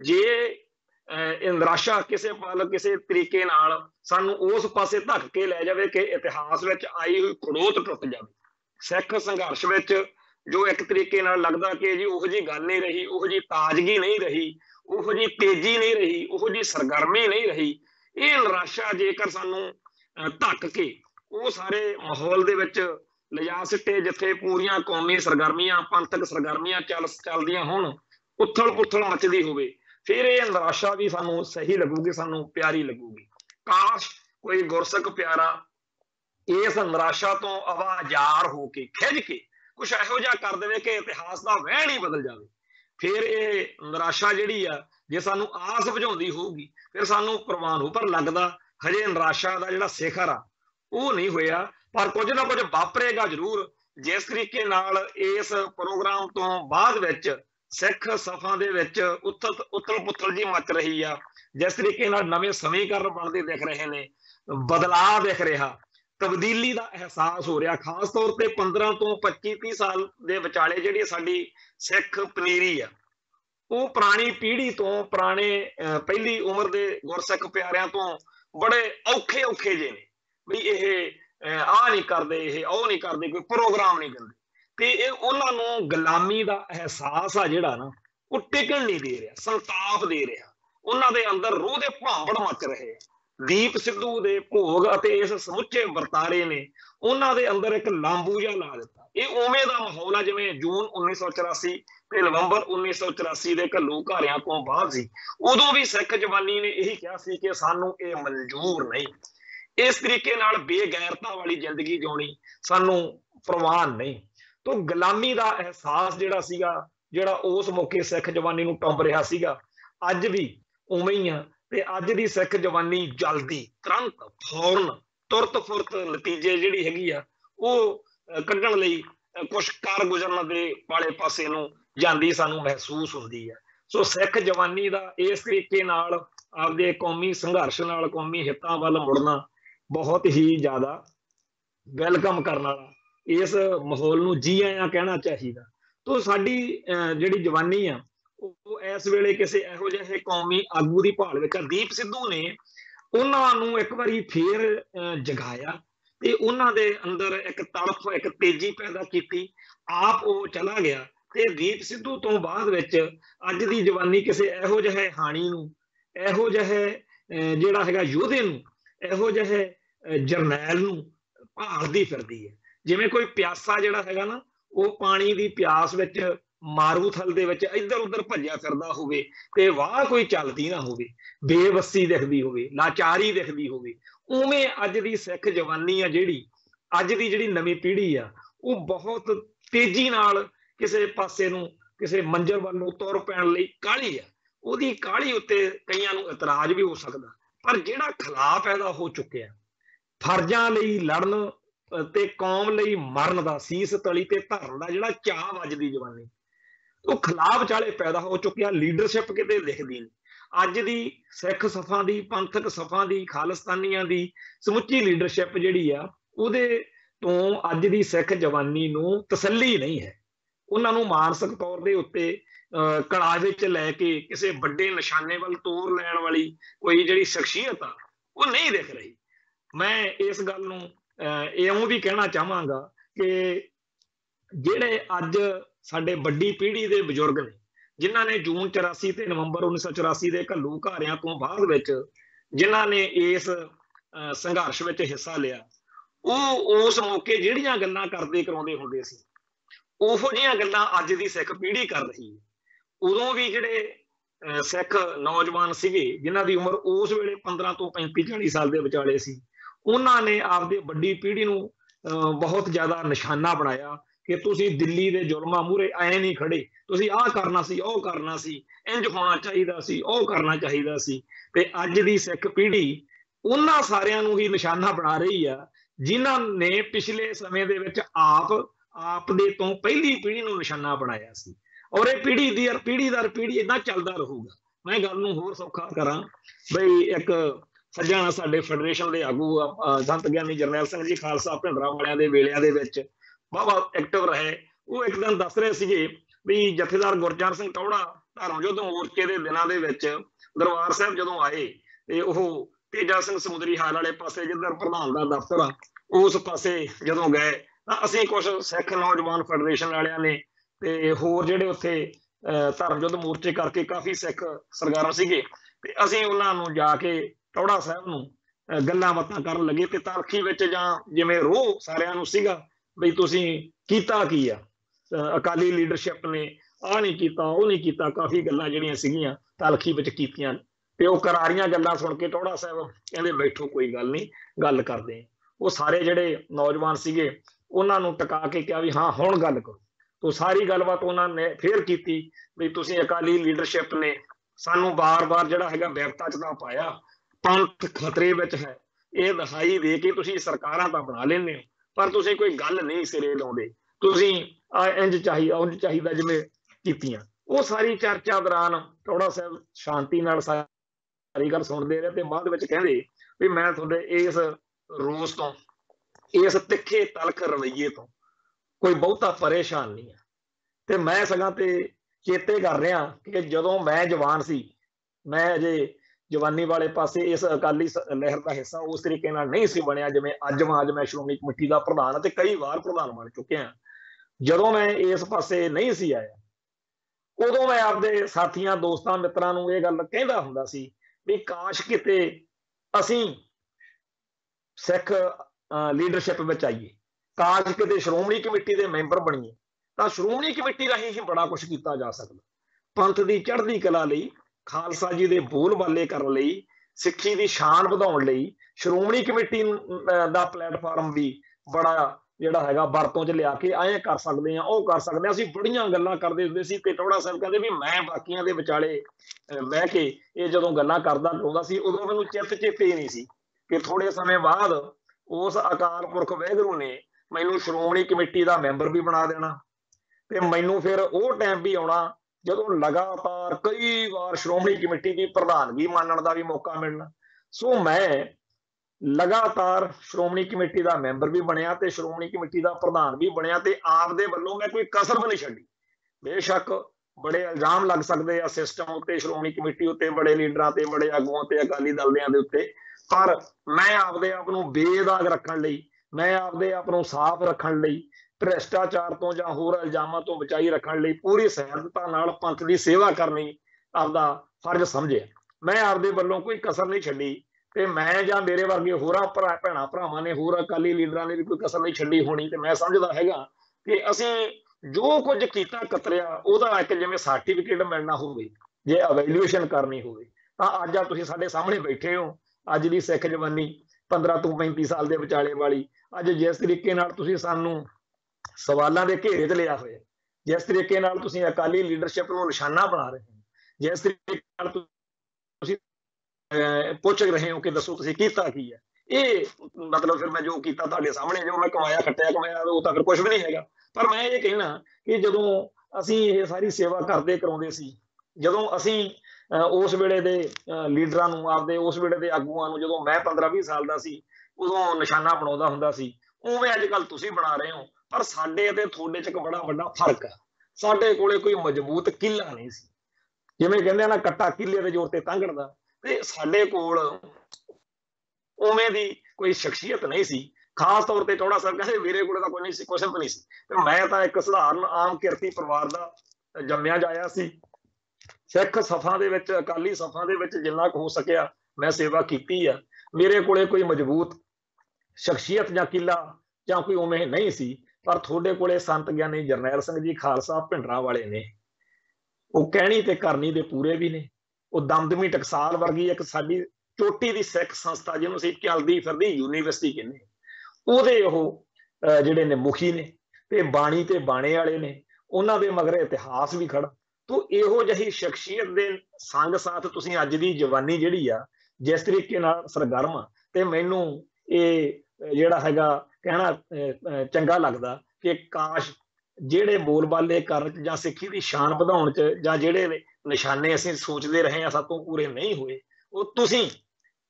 ਜੇ ਨਿਰਾਸ਼ਾ ਕਿਸੇ ਪਲ ਕਿਸੇ ਤਰੀਕੇ ਨਾਲ ਸਾਨੂੰ ਉਸ ਪਾਸੇ ਧੱਕ ਕੇ ਲੈ ਜਾਵੇ ਕਿ ਇਤਿਹਾਸ ਵਿੱਚ ਆਈ ਹੋਈ ਖੜੋਤ ਟੁੱਟ ਜਾਵੇ। ਸਿੱਖ ਸੰਘਰਸ਼ ਵਿੱਚ ਜੋ ਇੱਕ ਤਰੀਕੇ ਨਾਲ ਲੱਗਦਾ ਕਿ ਜੀ ਉਹ ਜੀ ਗੱਲ ਨਹੀਂ ਰਹੀ, ਉਹ ਜੀ ਤਾਜ਼ਗੀ ਨਹੀਂ ਰਹੀ, ਉਹ ਜੀ ਤੇਜ਼ੀ ਨਹੀਂ ਰਹੀ, ਉਹ ਜੀ ਸਰਗਰਮੀ ਨਹੀਂ ਰਹੀ, ਇਹ ਨਿਰਾਸ਼ਾ ਜੇਕਰ ਸਾਨੂੰ ਧੱਕ ਕੇ ਉਹ ਸਾਰੇ ਮਾਹੌਲ ਦੇ ਵਿੱਚ ਲਿਜਾ ਸਿੱਟੇ, ਜਿੱਥੇ ਪੂਰੀਆਂ ਕੌਮੀ ਸਰਗਰਮੀਆਂ, ਪੰਥਕ ਸਰਗਰਮੀਆਂ ਚੱਲ ਚੱਲਦੀਆਂ ਹੋਣ ਉਥਲ ਪੁਥਲ ਮੱਚਦੀ ਹੋਵੇ ਫਿਰ ਇਹ ਨਿਰਾਸ਼ਾ ਵੀ ਸਾਨੂੰ ਸਹੀ ਲੱਗੂਗੀ, ਸਾਨੂੰ ਪਿਆਰੀ ਲੱਗੂਗੀ। ਕਾਸ਼ ਕੋਈ ਗੁਰਸਖ ਪਿਆਰਾ ਇਸ ਨਿਰਾਸ਼ਾ ਤੋਂ ਆਵਾਜ਼ਾਰ ਹੋ ਕੇ ਖਿੱਚ ਕੇ ਕੁਝ ਇਹੋ ਜਿਹਾ ਕਰ ਦੇਵੇ ਕਿ ਇਤਿਹਾਸ ਦਾ ਵਹਿਣ ਹੀ ਬਦਲ ਜਾਵੇ। ਫਿਰ ਇਹ ਨਿਰਾਸ਼ਾ ਜਿਹੜੀ ਆ, ਜੇ ਸਾਨੂੰ ਆਸ ਬੁਝਾਉਂਦੀ ਹੋਊਗੀ, ਫਿਰ ਸਾਨੂੰ ਪ੍ਰਵਾਨ ਹੋ ਪਰ ਲੱਗਦਾ, ਹਜੇ ਨਿਰਾਸ਼ਾ ਦਾ ਜਿਹੜਾ ਸਿਖਰ ਆ, ਉਹ ਨਹੀਂ ਹੋਇਆ। ਪਰ ਕੁਝ ਨਾ ਕੁਝ ਵਾਪਰੇਗਾ ਜ਼ਰੂਰ। ਜਿਸ ਤਰੀਕੇ ਨਾਲ ਇਸ ਪ੍ਰੋਗਰਾਮ ਤੋਂ ਬਾਅਦ ਵਿੱਚ ਸਿੱਖ ਸਫਾਂ ਦੇ ਵਿੱਚ ਉਤਲ ਉਤਲ ਪੁਤਲ ਜੀ ਮਚ ਰਹੀ ਆ। ਜਿਸ ਤਰੀਕੇ ਨਾਲ ਨਵੇਂ ਸਮੀਕਰਨ ਬਣਦੇ ਦਿਖ ਰਹੇ ਨੇ, ਬਦਲਾਅ ਦਿਖ ਰਿਹਾ। ਤਬਦੀਲੀ ਦਾ ਅਹਿਸਾਸ ਹੋ ਰਿਹਾ। ਖਾਸ ਤੌਰ ਤੇ 15 ਤੋਂ 25 30 ਸਾਲ ਦੇ ਵਿਚਾਲੇ ਜਿਹੜੀ ਸਾਡੀ ਸਿੱਖ ਪਨੀਰੀ ਆ, ਉਹ ਪੁਰਾਣੀ ਪੀੜ੍ਹੀ ਤੋਂ ਪੁਰਾਣੇ ਪਹਿਲੀ ਉਮਰ ਦੇ ਗੁਰਸਿੱਖ ਪਿਆਰਿਆਂ ਤੋਂ ਬੜੇ ਔਖੇ ਔਖੇ ਜੇ ਨੇ। ਵੀ ਇਹ ਆ ਨਹੀਂ ਕਰਦੇ, ਇਹ ਉਹ ਨਹੀਂ ਕਰਦੇ, ਕੋਈ ਪ੍ਰੋਗਰਾਮ ਨਹੀਂ ਕਰਦੇ ਤੇ ਇਹ ਉਹਨਾਂ ਨੂੰ ਗੁਲਾਮੀ ਦਾ ਅਹਿਸਾਸ ਆ ਜਿਹੜਾ ਨਾ, ਉਹ ਟਿਕਣ ਨਹੀਂ ਦੇ ਰਿਹਾ, ਸੰਤਾਪ ਦੇ ਰਿਹਾ। ਉਹਨਾਂ ਦੇ ਅੰਦਰ ਰੋਹ ਦੇ ਭਾਂਬੜ ਮਚ ਰਹੇ। ਦੀਪ ਸਿੱਧੂ ਦੇ ਭੋਗ ਅਤੇ ਇਸ ਸਮੁੱਚੇ ਵਰਤਾਰੇ ਨੇ ਉਹਨਾਂ ਦੇ ਅੰਦਰ ਇੱਕ ਲਾਂਬੂ ਜਿਹਾ ਲਾ ਦਿੱਤਾ। ਇਹ ਉਵੇਂ ਦਾ ਮਾਹੌਲ ਆ, ਜਿਵੇਂ ਜੂਨ 1984 ਤੇ ਨਵੰਬਰ 1984 ਦੇ ਘੱਲੂ ਘਾਰਿਆਂ ਤੋਂ ਬਾਅਦ ਸੀ। ਉਦੋਂ ਵੀ ਸਿੱਖ ਜਵਾਨੀ ਨੇ ਇਹੀ ਕਿਹਾ ਸੀ ਕਿ ਸਾਨੂੰ ਇਹ ਮਨਜ਼ੂਰ ਨਹੀਂ। ਇਸ ਤਰੀਕੇ ਨਾਲ ਬੇਗੈਰਤਾ ਵਾਲੀ ਜ਼ਿੰਦਗੀ ਜਿਉਣੀ ਸਾਨੂੰ ਪ੍ਰਵਾਨ ਨਹੀਂ। ਤੋਂ ਗੁਲਾਮੀ ਦਾ ਅਹਿਸਾਸ ਜਿਹੜਾ ਸੀਗਾ, ਜਿਹੜਾ ਉਸ ਮੌਕੇ ਸਿੱਖ ਜਵਾਨੀ ਨੂੰ ਟੰਬ ਰਿਹਾ ਸੀਗਾ, ਅੱਜ ਵੀ ਉਵੇਂ ਹੀ ਆ ਤੇ ਅੱਜ ਦੀ ਸਿੱਖ ਜਵਾਨੀ ਜਲਦੀ, ਤੁਰੰਤ, ਫੌਰਨ, ਤੁਰਤ ਫੁਰਤ ਨਤੀਜੇ ਜਿਹੜੀ ਹੈਗੀ ਆ, ਉਹ ਕੱਢਣ ਲਈ ਕੁਝ ਕਾਰ ਗੁਜ਼ਰਨ ਦੇ ਵਾਲੇ ਪਾਸੇ ਨੂੰ ਜਾਂਦੀ ਸਾਨੂੰ ਮਹਿਸੂਸ ਹੁੰਦੀ ਹੈ ਸੋ ਸਿੱਖ ਜਵਾਨੀ ਦਾ ਇਸ ਤਰੀਕੇ ਨਾਲ ਆਪਦੇ ਕੌਮੀ ਸੰਘਰਸ਼ ਨਾਲ, ਕੌਮੀ ਹਿੱਤਾਂ ਵੱਲ ਮੁੜਨਾ ਬਹੁਤ ਹੀ ਜ਼ਿਆਦਾ ਵੈਲਕਮ ਕਰਨ ਵਾਲਾ ਇਸ ਮਾਹੌਲ ਨੂੰ ਜੀ ਆਇਆਂ ਕਹਿਣਾ ਚਾਹੀਦਾ। ਤੋਂ ਸਾਡੀ ਜਿਹੜੀ ਜਵਾਨੀ ਆ, ਉਹ ਇਸ ਵੇਲੇ ਕਿਸੇ ਇਹੋ ਜਿਹੇ ਕੌਮੀ ਆਗੂ ਦੀ ਭਾਲ ਵਿੱਚ ਦੀਪ ਸਿੱਧੂ ਨੇ ਉਹਨਾਂ ਨੂੰ ਇੱਕ ਵਾਰੀ ਫੇਰ ਜਗਾਇਆ ਤੇ ਉਹਨਾਂ ਦੇ ਅੰਦਰ ਇੱਕ ਤੜਫ, ਇੱਕ ਤੇਜ਼ੀ ਪੈਦਾ ਕੀਤੀ। ਆਪ ਉਹ ਚਲਾ ਗਿਆ ਤੇ ਦੀਪ ਸਿੱਧੂ ਤੋਂ ਬਾਅਦ ਵਿੱਚ ਅੱਜ ਦੀ ਜਵਾਨੀ ਕਿਸੇ ਇਹੋ ਜਿਹੇ ਹਾਣੀ ਨੂੰ, ਇਹੋ ਜਿਹੇ ਜਿਹੜਾ ਹੈਗਾ ਯੋਧੇ ਨੂੰ, ਇਹੋ ਜਿਹੇ ਜਰਨੈਲ ਨੂੰ ਭਾਲਦੀ ਫਿਰਦੀ ਹੈ। ਜਿਵੇਂ ਕੋਈ ਪਿਆਸਾ ਜਿਹੜਾ ਹੈਗਾ ਨਾ, ਉਹ ਪਾਣੀ ਦੀ ਪਿਆਸ ਵਿੱਚ ਮਾਰੂਥਲ ਦੇ ਵਿੱਚ ਇੱਧਰ ਉੱਧਰ ਭੱਜਿਆ ਫਿਰਦਾ ਹੋਵੇ ਤੇ ਵਾਹ ਕੋਈ ਚੱਲਦੀ ਨਾ ਹੋਵੇ, ਬੇਵੱਸੀ ਦਿਖਦੀ ਹੋਵੇ, ਲਾਚਾਰੀ ਦਿਖਦੀ ਹੋਵੇ, ਉਵੇਂ ਅੱਜ ਦੀ ਸਿੱਖ ਜਵਾਨੀ ਆ ਜਿਹੜੀ, ਅੱਜ ਦੀ ਜਿਹੜੀ ਨਵੀਂ ਪੀੜ੍ਹੀ ਆ, ਉਹ ਬਹੁਤ ਤੇਜ਼ੀ ਨਾਲ ਕਿਸੇ ਪਾਸੇ ਨੂੰ, ਕਿਸੇ ਮੰਜ਼ਰ ਵੱਲ ਨੂੰ ਤੁਰ ਪੈਣ ਲਈ ਕਾਹਲੀ ਆ। ਉਹਦੀ ਕਾਹਲੀ ਉੱਤੇ ਕਈਆਂ ਨੂੰ ਇਤਰਾਜ਼ ਵੀ ਹੋ ਸਕਦਾ। ਪਰ ਜਿਹੜਾ ਖਲਾਅ ਪੈਦਾ ਹੋ ਚੁੱਕਿਆ, ਫਰਜ਼ਾਂ ਲਈ ਲੜਨ ਤੇ ਕੌਮ ਲਈ ਮਰਨ ਦਾ, ਸੀਸ ਤਲੀ ਤੇ ਧਰਨ ਦਾ ਜਿਹੜਾ ਚਾਹ ਵੱਜਦੀ ਜਵਾਨੀ, ਉਹ ਖਲਾਫ ਚਾਲੇ ਪੈਦਾ ਹੋ ਚੁੱਕਿਆ ਲੀਡਰਸ਼ਿਪ ਕਿਤੇ ਦਿਖਦੀ ਨਹੀਂ। ਅੱਜ ਦੀ ਸਿੱਖ ਸਫਾਂ ਦੀ, ਪੰਥਕ ਸਫਾਂ ਦੀ, ਖਾਲਸਤਾਨੀਆਂ ਦੀ ਸਮੁੱਚੀ ਲੀਡਰਸ਼ਿਪ ਜਿਹੜੀ ਆ, ਉਹਦੇ ਤੋਂ ਅੱਜ ਦੀ ਸਿੱਖ ਜਵਾਨੀ ਨੂੰ ਤਸੱਲੀ ਨਹੀਂ ਹੈ। ਉਹਨਾਂ ਨੂੰ ਮਾਨਸਿਕ ਤੌਰ ਦੇ ਉੱਤੇ ਕੜਾ ਵਿੱਚ ਲੈ ਕੇ ਕਿਸੇ ਵੱਡੇ ਨਿਸ਼ਾਨੇ ਵੱਲ ਤੋਰ ਲੈਣ ਵਾਲੀ ਕੋਈ ਜਿਹੜੀ ਸ਼ਖਸੀਅਤ ਆ, ਉਹ ਨਹੀਂ ਦਿਖ ਰਹੀ। ਮੈਂ ਇਸ ਗੱਲ ਨੂੰ ਇਉਂ ਵੀ ਕਹਿਣਾ ਚਾਹਾਂਗਾ ਕਿ ਜਿਹੜੇ ਅੱਜ ਸਾਡੇ ਵੱਡੀ ਪੀੜ੍ਹੀ ਦੇ ਬਜ਼ੁਰਗ ਨੇ, ਜਿਨ੍ਹਾਂ ਨੇ ਜੂਨ 84 ਤੇ ਨਵੰਬਰ 1984 ਦੇ ਘੱਲੂ ਘਾਰਿਆਂ ਤੋਂ ਬਾਅਦ ਵਿੱਚ ਜਿਨ੍ਹਾਂ ਨੇ ਇਸ ਸੰਘਰਸ਼ ਵਿੱਚ ਹਿੱਸਾ ਲਿਆ, ਉਹ ਉਸ ਮੌਕੇ ਜਿਹੜੀਆਂ ਗੱਲਾਂ ਕਰਦੇ ਕਰਾਉਂਦੇ ਹੁੰਦੇ ਸੀ, ਉਹੋ ਜਿਹੀਆਂ ਗੱਲਾਂ ਅੱਜ ਦੀ ਸਿੱਖ ਪੀੜ੍ਹੀ ਕਰ ਰਹੀ ਹੈ। ਉਦੋਂ ਵੀ ਜਿਹੜੇ ਸਿੱਖ ਨੌਜਵਾਨ ਸੀਗੇ, ਜਿਨ੍ਹਾਂ ਦੀ ਉਮਰ ਉਸ ਵੇਲੇ 15 ਤੋਂ 35 40 ਸਾਲ ਦੇ ਵਿਚਾਲੇ ਸੀ ਉਹਨਾਂ ਨੇ ਆਪਦੇ ਵੱਡੀ ਪੀੜ੍ਹੀ ਨੂੰ ਬਹੁਤ ਜ਼ਿਆਦਾ ਨਿਸ਼ਾਨਾ ਬਣਾਇਆ ਕਿ ਤੁਸੀਂ ਦਿੱਲੀ ਦੇ ਜ਼ੁਲਮਾਂ ਮੂਰੇ ਐ ਨਹੀਂ ਖੜੇ ਤੁਸੀਂ ਆਹ ਕਰਨਾ ਸੀ, ਉਹ ਕਰਨਾ ਸੀ ਇੰਜ ਹੋਣਾ ਚਾਹੀਦਾ ਸੀ, ਉਹ ਕਰਨਾ ਚਾਹੀਦਾ ਸੀ। ਤੇ ਅੱਜ ਦੀ ਸਿੱਖ ਪੀੜ੍ਹੀ ਉਹਨਾਂ ਸਾਰਿਆਂ ਨੂੰ ਹੀ ਨਿਸ਼ਾਨਾ ਬਣਾ ਰਹੀ ਆ, ਜਿਨ੍ਹਾਂ ਨੇ ਪਿਛਲੇ ਸਮੇਂ ਦੇ ਵਿੱਚ ਆਪ ਆਪ ਦੇ ਤੋਂ ਪਹਿਲੀ ਪੀੜ੍ਹੀ ਨੂੰ ਨਿਸ਼ਾਨਾ ਬਣਾਇਆ ਸੀ। ਔਰ ਇਹ ਪੀੜ੍ਹੀ ਦੀ ਪੀੜ੍ਹੀ ਦਰ ਪੀੜ੍ਹੀ ਇਦਾਂ ਚੱਲਦਾ ਰਹੂਗਾ। ਮੈਂ ਗੱਲ ਨੂੰ ਹੋਰ ਸੌਖਾ ਕਰਾਂ। ਬਈ ਇੱਕ ਸੱਜਣਾ ਸਾਡੇ ਫੈਡਰੇਸ਼ਨ ਦੇ ਆਗੂ ਸੰਤ ਗਿਆਨੀ ਜਰਨੈਲ ਸਿੰਘ ਜੀ, ਖਾਲਸਾ ਭਿੰਡਰਾ ਵਾਲਿਆਂ ਦੇ ਵੇਲਿਆਂ ਦੇ ਵਿੱਚ ਬਹੁਤ ਐਕਟਿਵ ਰਹੇ। ਉਹ ਇੱਕ ਦਿਨ ਦੱਸ ਰਹੇ ਸੀਗੇ ਵੀ ਜਥੇਦਾਰ ਗੁਰਚਰਨ ਸਿੰਘ ਟੌੜਾ ਧਰਮ ਯੁੱਧ ਮੋਰਚੇ ਦੇ ਦਿਨਾਂ ਦੇ ਵਿੱਚ ਦਰਬਾਰ ਸਾਹਿਬ ਜਦੋਂ ਆਏ ਤੇ ਉਹ ਤੇਜਾ ਸਿੰਘ ਸਮੁੰਦਰੀ ਹਾਲ ਵਾਲੇ ਪਾਸੇ ਜਿੱਧਰ ਪ੍ਰਧਾਨ ਦਾ ਦਫ਼ਤਰ ਆ, ਉਸ ਪਾਸੇ ਜਦੋਂ ਗਏ ਤਾਂ ਅਸੀਂ ਕੁਝ ਸਿੱਖ ਨੌਜਵਾਨ ਫੈਡਰੇਸ਼ਨ ਵਾਲਿਆਂ ਨੇ ਤੇ ਹੋਰ ਜਿਹੜੇ ਉੱਥੇ ਧਰਮ ਯੁੱਧ ਮੋਰਚੇ ਕਰਕੇ ਕਾਫੀ ਸਿੱਖ ਸਰਗਰਮ ਸੀਗੇ ਤੇ ਅਸੀਂ ਉਹਨਾਂ ਨੂੰ ਜਾ ਕੇ ਟੌੜਾ ਸਾਹਿਬ ਨੂੰ ਗੱਲਾਂ ਬਾਤਾਂ ਕਰਨ ਲੱਗੇ ਤੇ ਤਲਖੀ ਵਿੱਚ ਜਾਂ ਜਿਵੇਂ ਰੋਹ ਸਾਰਿਆਂ ਨੂੰ ਸੀਗਾ ਵੀ ਤੁਸੀਂ ਕੀਤਾ ਕੀ ਆ? ਅਕਾਲੀ ਲੀਡਰਸ਼ਿਪ ਨੇ ਆ ਨਹੀਂ ਕੀਤਾ, ਉਹ ਨਹੀਂ ਕੀਤਾ, ਕਾਫੀ ਗੱਲਾਂ ਜਿਹੜੀਆਂ ਸੀਗੀਆਂ ਤਲਖੀ ਵਿੱਚ ਕੀਤੀਆਂ ਤੇ ਉਹ ਕਰਾਰੀਆਂ ਗੱਲਾਂ ਸੁਣ ਕੇ ਟੋੜਾ ਸਾਹਿਬ ਕਹਿੰਦੇ ਬੈਠੋ, ਕੋਈ ਗੱਲ ਨਹੀਂ, ਗੱਲ ਕਰਦੇ ਉਹ ਸਾਰੇ ਜਿਹੜੇ ਨੌਜਵਾਨ ਸੀਗੇ, ਉਹਨਾਂ ਨੂੰ ਟਿਕਾ ਕੇ ਕਿਹਾ ਵੀ ਹਾਂ, ਹੁਣ ਗੱਲ ਕਰੋ। ਤੋਂ ਸਾਰੀ ਗੱਲਬਾਤ ਉਹਨਾਂ ਨੇ ਫੇਰ ਕੀਤੀ ਵੀ ਤੁਸੀਂ ਅਕਾਲੀ ਲੀਡਰਸ਼ਿਪ ਨੇ ਸਾਨੂੰ ਬਾਰ-ਬਾਰ ਜਿਹੜਾ ਹੈਗਾ ਵਿਵਤਾ ਚ ਤਾਂ ਪਾਇਆ। ਪੰਥ ਖਤਰੇ ਵਿੱਚ ਹੈ। ਇਹ ਦਿਖਾਈ ਦੇ ਕੇ ਤੁਸੀਂ ਸਰਕਾਰਾਂ ਤਾਂ ਬਣਾ ਲੈਂਦੇ ਹੋ, ਪਰ ਤੁਸੀਂ ਕੋਈ ਗੱਲ ਨਹੀਂ ਸਿਰੇ ਲਾਉਂਦੇ। ਤੁਸੀਂ ਇੰਜ ਚਾਹੀਦਾ ਉਂਝ ਚਾਹੀਦਾ ਜਿਵੇਂ ਕੀਤੀਆਂ। ਉਹ ਸਾਰੀ ਚਰਚਾ ਦੌਰਾਨ ਥੋੜਾ ਸਾਹਿਬ ਸ਼ਾਂਤੀ ਨਾਲ ਸਾਰੀ ਗੱਲ ਸੁਣਦੇ ਰਹੇ ਤੇ ਬਾਅਦ ਵਿੱਚ ਕਹਿੰਦੇ ਵੀ ਮੈਂ ਤੁਹਾਡੇ ਇਸ ਰੋਸ ਤੋਂ, ਇਸ ਤਿੱਖੇ ਤਲਖ ਰਵਈਏ ਤੋਂ ਕੋਈ ਬਹੁਤਾ ਪਰੇਸ਼ਾਨ ਨਹੀਂ ਹੈ। ਤੇ ਮੈਂ ਸਗਾ ਤੇ ਚੇਤੇ ਕਰ ਰਿਹਾ ਕਿ ਜਦੋਂ ਮੈਂ ਜਵਾਨ ਸੀ, ਮੈਂ ਅਜੇ ਜਵਾਨੀ ਵਾਲੇ ਪਾਸੇ ਇਸ ਅਕਾਲੀ ਲਹਿਰ ਦਾ ਹਿੱਸਾ ਉਸ ਤਰੀਕੇ ਨਾਲ ਨਹੀਂ ਸੀ ਬਣਿਆ, ਜਿਵੇਂ ਅੱਜ ਮੈਂ ਅੱਜ ਮੈਂ ਸ਼੍ਰੋਮਣੀ ਕਮੇਟੀ ਦਾ ਪ੍ਰਧਾਨ ਅਤੇ ਕਈ ਵਾਰ ਪ੍ਰਧਾਨ ਬਣ ਚੁੱਕਿਆ ਜਦੋਂ ਮੈਂ ਇਸ ਪਾਸੇ ਨਹੀਂ ਸੀ ਆਇਆ, ਉਦੋਂ ਮੈਂ ਆਪਦੇ ਸਾਥੀਆਂ, ਦੋਸਤਾਂ, ਮਿੱਤਰਾਂ ਨੂੰ ਇਹ ਗੱਲ ਕਹਿੰਦਾ ਹੁੰਦਾ ਸੀ ਵੀ ਕਾਸ਼ ਕਿਤੇ ਅਸੀਂ ਸਿੱਖ ਲੀਡਰਸ਼ਿਪ ਵਿੱਚ ਆਈਏ, ਕਾਸ਼ ਕਿਤੇ ਸ਼੍ਰੋਮਣੀ ਕਮੇਟੀ ਦੇ ਮੈਂਬਰ ਬਣੀਏ, ਤਾਂ ਸ਼੍ਰੋਮਣੀ ਕਮੇਟੀ ਰਾਹੀਂ ਹੀ ਬੜਾ ਕੁਝ ਕੀਤਾ ਜਾ ਸਕਦਾ। ਪੰਥ ਦੀ ਚੜ੍ਹਦੀ ਕਲਾ ਲਈ ਖਾਲਸਾ ਜੀ ਦੇ ਬੋਲ ਬਾਲੇ ਕਰਨ ਲਈ, ਸਿੱਖੀ ਦੀ ਸ਼ਾਨ ਵਧਾਉਣ ਲਈ, ਸ਼੍ਰੋਮਣੀ ਕਮੇਟੀ ਦਾ ਪਲੇਟਫਾਰਮ ਵੀ ਬੜਾ ਜਿਹੜਾ ਹੈਗਾ ਵਰਤੋਂ 'ਚ ਲਿਆ ਕੇ ਐਂ ਕਰ ਸਕਦੇ ਆ ਉਹ ਕਰ ਸਕਦੇ ਆ ਅਸੀਂ ਬੜੀਆਂ ਗੱਲਾਂ ਕਰਦੇ ਹੁੰਦੇ ਸੀ ਤੇ ਟੋੜਾ ਸਾਹਿਬ ਕਹਿੰਦੇ ਵੀ ਮੈਂ ਬਾਕੀਆਂ ਦੇ ਵਿਚਾਲੇ ਬਹਿ ਕੇ ਇਹ ਜਦੋਂ ਗੱਲਾਂ ਕਰਦਾ ਹੁੰਦਾ ਸੀ, ਉਦੋਂ ਮੈਨੂੰ ਚਿੱਤ ਚੇਤੇ ਹੀ ਨਹੀਂ ਸੀ ਕਿ ਥੋੜੇ ਸਮੇਂ ਬਾਅਦ ਉਸ ਅਕਾਲ ਪੁਰਖ ਵੈਗਰੂ ਨੇ ਮੈਨੂੰ ਸ਼੍ਰੋਮਣੀ ਕਮੇਟੀ ਦਾ ਮੈਂਬਰ ਵੀ ਬਣਾ ਦੇਣਾ ਤੇ ਮੈਨੂੰ ਫਿਰ ਉਹ ਟਾਈਮ ਵੀ ਆਉਣਾ ਜਦੋਂ ਲਗਾਤਾਰ ਕਈ ਵਾਰ ਸ਼੍ਰੋਮਣੀ ਕਮੇਟੀ ਦੀ ਪ੍ਰਧਾਨਗੀ ਮੰਨਣ ਦਾ ਵੀ ਮੌਕਾ ਮਿਲਣਾ। ਸੋ ਮੈਂ ਲਗਾਤਾਰ ਸ਼੍ਰੋਮਣੀ ਕਮੇਟੀ ਦਾ ਮੈਂਬਰ ਵੀ ਬਣਿਆ ਤੇ ਸ਼੍ਰੋਮਣੀ ਕਮੇਟੀ ਦਾ ਪ੍ਰਧਾਨ ਵੀ ਬਣਿਆ ਤੇ ਆਪ ਦੇ ਵੱਲੋਂ ਮੈਂ ਕੋਈ ਕਸਰ ਵੀ ਨਹੀਂ ਛੱਡੀ। ਬੇਸ਼ੱਕ ਬੜੇ ਇਲਜ਼ਾਮ ਲੱਗ ਸਕਦੇ ਆ ਸਿਸਟਮ ਉੱਤੇ, ਸ਼੍ਰੋਮਣੀ ਕਮੇਟੀ ਉੱਤੇ, ਬੜੇ ਲੀਡਰਾਂ ਤੇ, ਬੜੇ ਆਗੂਆਂ ਤੇ, ਅਕਾਲੀ ਦਲ ਦਲਿਆਂ ਦੇ ਉੱਤੇ। ਪਰ ਮੈਂ ਆਪਦੇ ਆਪ ਨੂੰ ਬੇਦਾਗ ਰੱਖਣ ਲਈ, ਮੈਂ ਆਪਦੇ ਆਪ ਨੂੰ ਸਾਫ਼ ਰੱਖਣ ਲਈ ਭ੍ਰਿਸ਼ਟਾਚਾਰ ਤੋਂ ਜਾਂ ਹੋਰ ਇਲਜ਼ਾਮਾਂ ਤੋਂ ਬਚਾਈ ਰੱਖਣ ਲਈ ਪੂਰੀ ਸਹਿਜਤਾ ਨਾਲ ਪੰਥ ਦੀ ਸੇਵਾ ਕਰਨੀ ਆਪਦਾ ਫਰਜ਼ ਸਮਝਿਆ। ਮੈਂ ਆਪਦੇ ਵੱਲੋਂ ਕੋਈ ਕਸਰ ਨਹੀਂ ਛੱਡੀ ਤੇ ਮੈਂ ਜਾਂ ਮੇਰੇ ਵਰਗੇ ਹੋਰਾਂ ਭਰਾ, ਭੈਣਾ, ਭਰਾਵਾਂ ਨੇ ਹੋਰ ਅਕਾਲੀ ਲੀਡਰਾਂ ਨੇ ਵੀ ਕੋਈ ਕਸਰ ਨਹੀਂ ਛੱਡੀ ਹੋਣੀ ਤੇ ਮੈਂ ਸਮਝਦਾ ਹੈਗਾ ਕਿ ਅਸੀਂ ਜੋ ਕੁਝ ਕੀਤਾ ਕਤਰਿਆ, ਉਹਦਾ ਇੱਕ ਜਿਵੇਂ ਸਰਟੀਫਿਕੇਟ ਮਿਲਣਾ ਹੋਵੇ, ਜੇ ਐਵੈਲੂਏਸ਼ਨ ਕਰਨੀ ਹੋਵੇ, ਤਾਂ ਅੱਜ ਆ ਤੁਸੀਂ ਸਾਡੇ ਸਾਹਮਣੇ ਬੈਠੇ ਹੋ। ਅੱਜ ਦੀ ਸਿੱਖ ਜਵਾਨੀ 15 ਤੋਂ 35 ਸਾਲ ਦੇ ਵਿਚਾਲੇ ਵਾਲੀ, ਅੱਜ ਜਿਸ ਤਰੀਕੇ ਨਾਲ ਤੁਸੀਂ ਸਾਨੂੰ ਸਵਾਲਾਂ ਦੇ ਘੇਰੇ 'ਚ ਲਿਆ ਹੋਇਆ। ਜਿਸ ਤਰੀਕੇ ਨਾਲ ਤੁਸੀਂ ਅਕਾਲੀ ਲੀਡਰਸ਼ਿਪ ਨੂੰ ਨਿਸ਼ਾਨਾ ਬਣਾ ਰਹੇ ਹੋ, ਜਿਸ ਤਰੀਕੇ ਨਾਲ ਤੁਸੀਂ ਪੁੱਛ ਰਹੇ ਹੋ ਕਿ ਦੱਸੋ ਤੁਸੀਂ ਕੀਤਾ ਕੀ ਹੈ। ਇਹ ਮਤਲਬ ਫਿਰ ਮੈਂ ਜੋ ਕੀਤਾ ਤੁਹਾਡੇ ਸਾਹਮਣੇ, ਜੋ ਮੈਂ ਕਮਾਇਆ, ਖੱਟਿਆ ਕਮਾਇਆ ਉਹ ਤਾਂ ਫਿਰ ਕੁਝ ਵੀ ਨਹੀਂ ਹੈਗਾ। ਪਰ ਮੈਂ ਇਹ ਕਹਿਣਾ ਕਿ ਜਦੋਂ ਅਸੀਂ ਇਹ ਸਾਰੀ ਸੇਵਾ ਕਰਦੇ ਕਰਾਉਂਦੇ ਸੀ, ਜਦੋਂ ਅਸੀਂ ਉਸ ਵੇਲੇ ਦੇ ਲੀਡਰਾਂ ਨੂੰ, ਆਪਦੇ ਉਸ ਵੇਲੇ ਦੇ ਆਗੂਆਂ ਨੂੰ, ਜਦੋਂ ਮੈਂ 15-20 ਸਾਲ ਦਾ ਸੀ, ਉਦੋਂ ਨਿਸ਼ਾਨਾ ਬਣਾਉਂਦਾ ਹੁੰਦਾ ਸੀ, ਉਵੇਂ ਅੱਜ ਕੱਲ ਤੁਸੀਂ ਬਣਾ ਰਹੇ ਹੋ। ਪਰ ਸਾਡੇ ਅਤੇ ਤੁਹਾਡੇ 'ਚ ਇੱਕ ਬੜਾ ਵੱਡਾ ਫ਼ਰਕ ਆ। ਸਾਡੇ ਕੋਲੇ ਕੋਈ ਮਜ਼ਬੂਤ ਕਿੱਲਾ ਨਹੀਂ ਸੀ। ਜਿਵੇਂ ਕਹਿੰਦੇ ਆ ਨਾ, ਕੱਟਾ ਕਿੱਲੇ ਦੇ ਜ਼ੋਰ ਤੇ ਤੰਗੜਦਾ ਤੇ ਸਾਡੇ ਕੋਲ ਉਵੇਂ ਦੀ ਕੋਈ ਸ਼ਖਸੀਅਤ ਨਹੀਂ ਸੀ। ਖਾਸ ਤੌਰ ਤੇ ਚੌੜਾ ਸਾਹਿਬ ਕਹਿੰਦੇ ਮੇਰੇ ਕੋਲ ਤਾਂ ਕੋਈ ਨਹੀਂ ਸੀ, ਕੁਛ ਵੀ ਨਹੀਂ ਸੀ। ਤੇ ਮੈਂ ਤਾਂ ਇੱਕ ਸਧਾਰਨ ਆਮ ਕਿਰਤੀ ਪਰਿਵਾਰ ਦਾ ਜੰਮਿਆ ਜਾਇਆ ਸੀ। ਸਿੱਖ ਸਫਾਂ ਦੇ ਵਿੱਚ, ਅਕਾਲੀ ਸਫਾਂ ਦੇ ਵਿੱਚ ਜਿੰਨਾ ਕੁ ਹੋ ਸਕਿਆ, ਮੈਂ ਸੇਵਾ ਕੀਤੀ ਆ। ਮੇਰੇ ਕੋਲੇ ਕੋਈ ਮਜ਼ਬੂਤ ਸ਼ਖਸੀਅਤ ਜਾਂ ਕਿਲਾ ਜਾਂ ਕੋਈ ਉਵੇਂ ਨਹੀਂ ਸੀ। ਪਰ ਤੁਹਾਡੇ ਕੋਲੇ ਸੰਤ ਗਿਆਨੀ ਜਰਨੈਲ ਸਿੰਘ ਜੀ, ਖਾਲਸਾ ਭਿੰਡਰਾ ਵਾਲੇ ਨੇ। ਉਹ ਕਹਿਣੀ ਤੇ ਕਰਨੀ ਦੇ ਪੂਰੇ ਵੀ ਨੇ। ਉਹ ਦਮਦਮੀ ਟਕਸਾਲ ਵਰਗੀ ਇੱਕ ਸਾਡੀ ਚੋਟੀ ਦੀ ਸਿੱਖ ਸੰਸਥਾ ਜਿਹਨੂੰ ਅਸੀਂ ਚੱਲਦੀ ਫਿਰਦੀ ਯੂਨੀਵਰਸਿਟੀ ਕਹਿੰਦੇ ਉਹਦੇ ਉਹ ਜਿਹੜੇ ਨੇ ਮੁਖੀ ਨੇ ਤੇ ਬਾਣੀ ਤੇ ਬਾਣੇ ਵਾਲੇ ਨੇ, ਉਹਨਾਂ ਦੇ ਮਗਰ ਇਤਿਹਾਸ ਵੀ ਖੜਾ ਤੋਂ ਇਹੋ ਜਿਹੀ ਸ਼ਖਸੀਅਤ ਦੇ ਸੰਗ ਸਾਥ ਤੁਸੀਂ ਅੱਜ ਦੀ ਜਵਾਨੀ ਜਿਹੜੀ ਆ, ਜਿਸ ਤਰੀਕੇ ਨਾਲ ਸਰਗਰਮ ਤੇ ਮੈਨੂੰ ਇਹ ਜਿਹੜਾ ਹੈਗਾ ਕਹਿਣਾ ਚੰਗਾ ਲੱਗਦਾ ਕਿ ਕਾਸ਼ ਜਿਹੜੇ ਬੋਲਬਾਲੇ ਕਰਨ ਜਾਂ ਸਿੱਖੀ ਦੀ ਸ਼ਾਨ ਵਧਾਉਣ ਚ ਜਾਂ ਜਿਹੜੇ ਨਿਸ਼ਾਨੇ ਅਸੀਂ ਸੋਚਦੇ ਰਹੇ ਆ ਸਾਤੋਂ ਪੂਰੇ ਨਹੀਂ ਹੋਏ, ਉਹ ਤੁਸੀਂ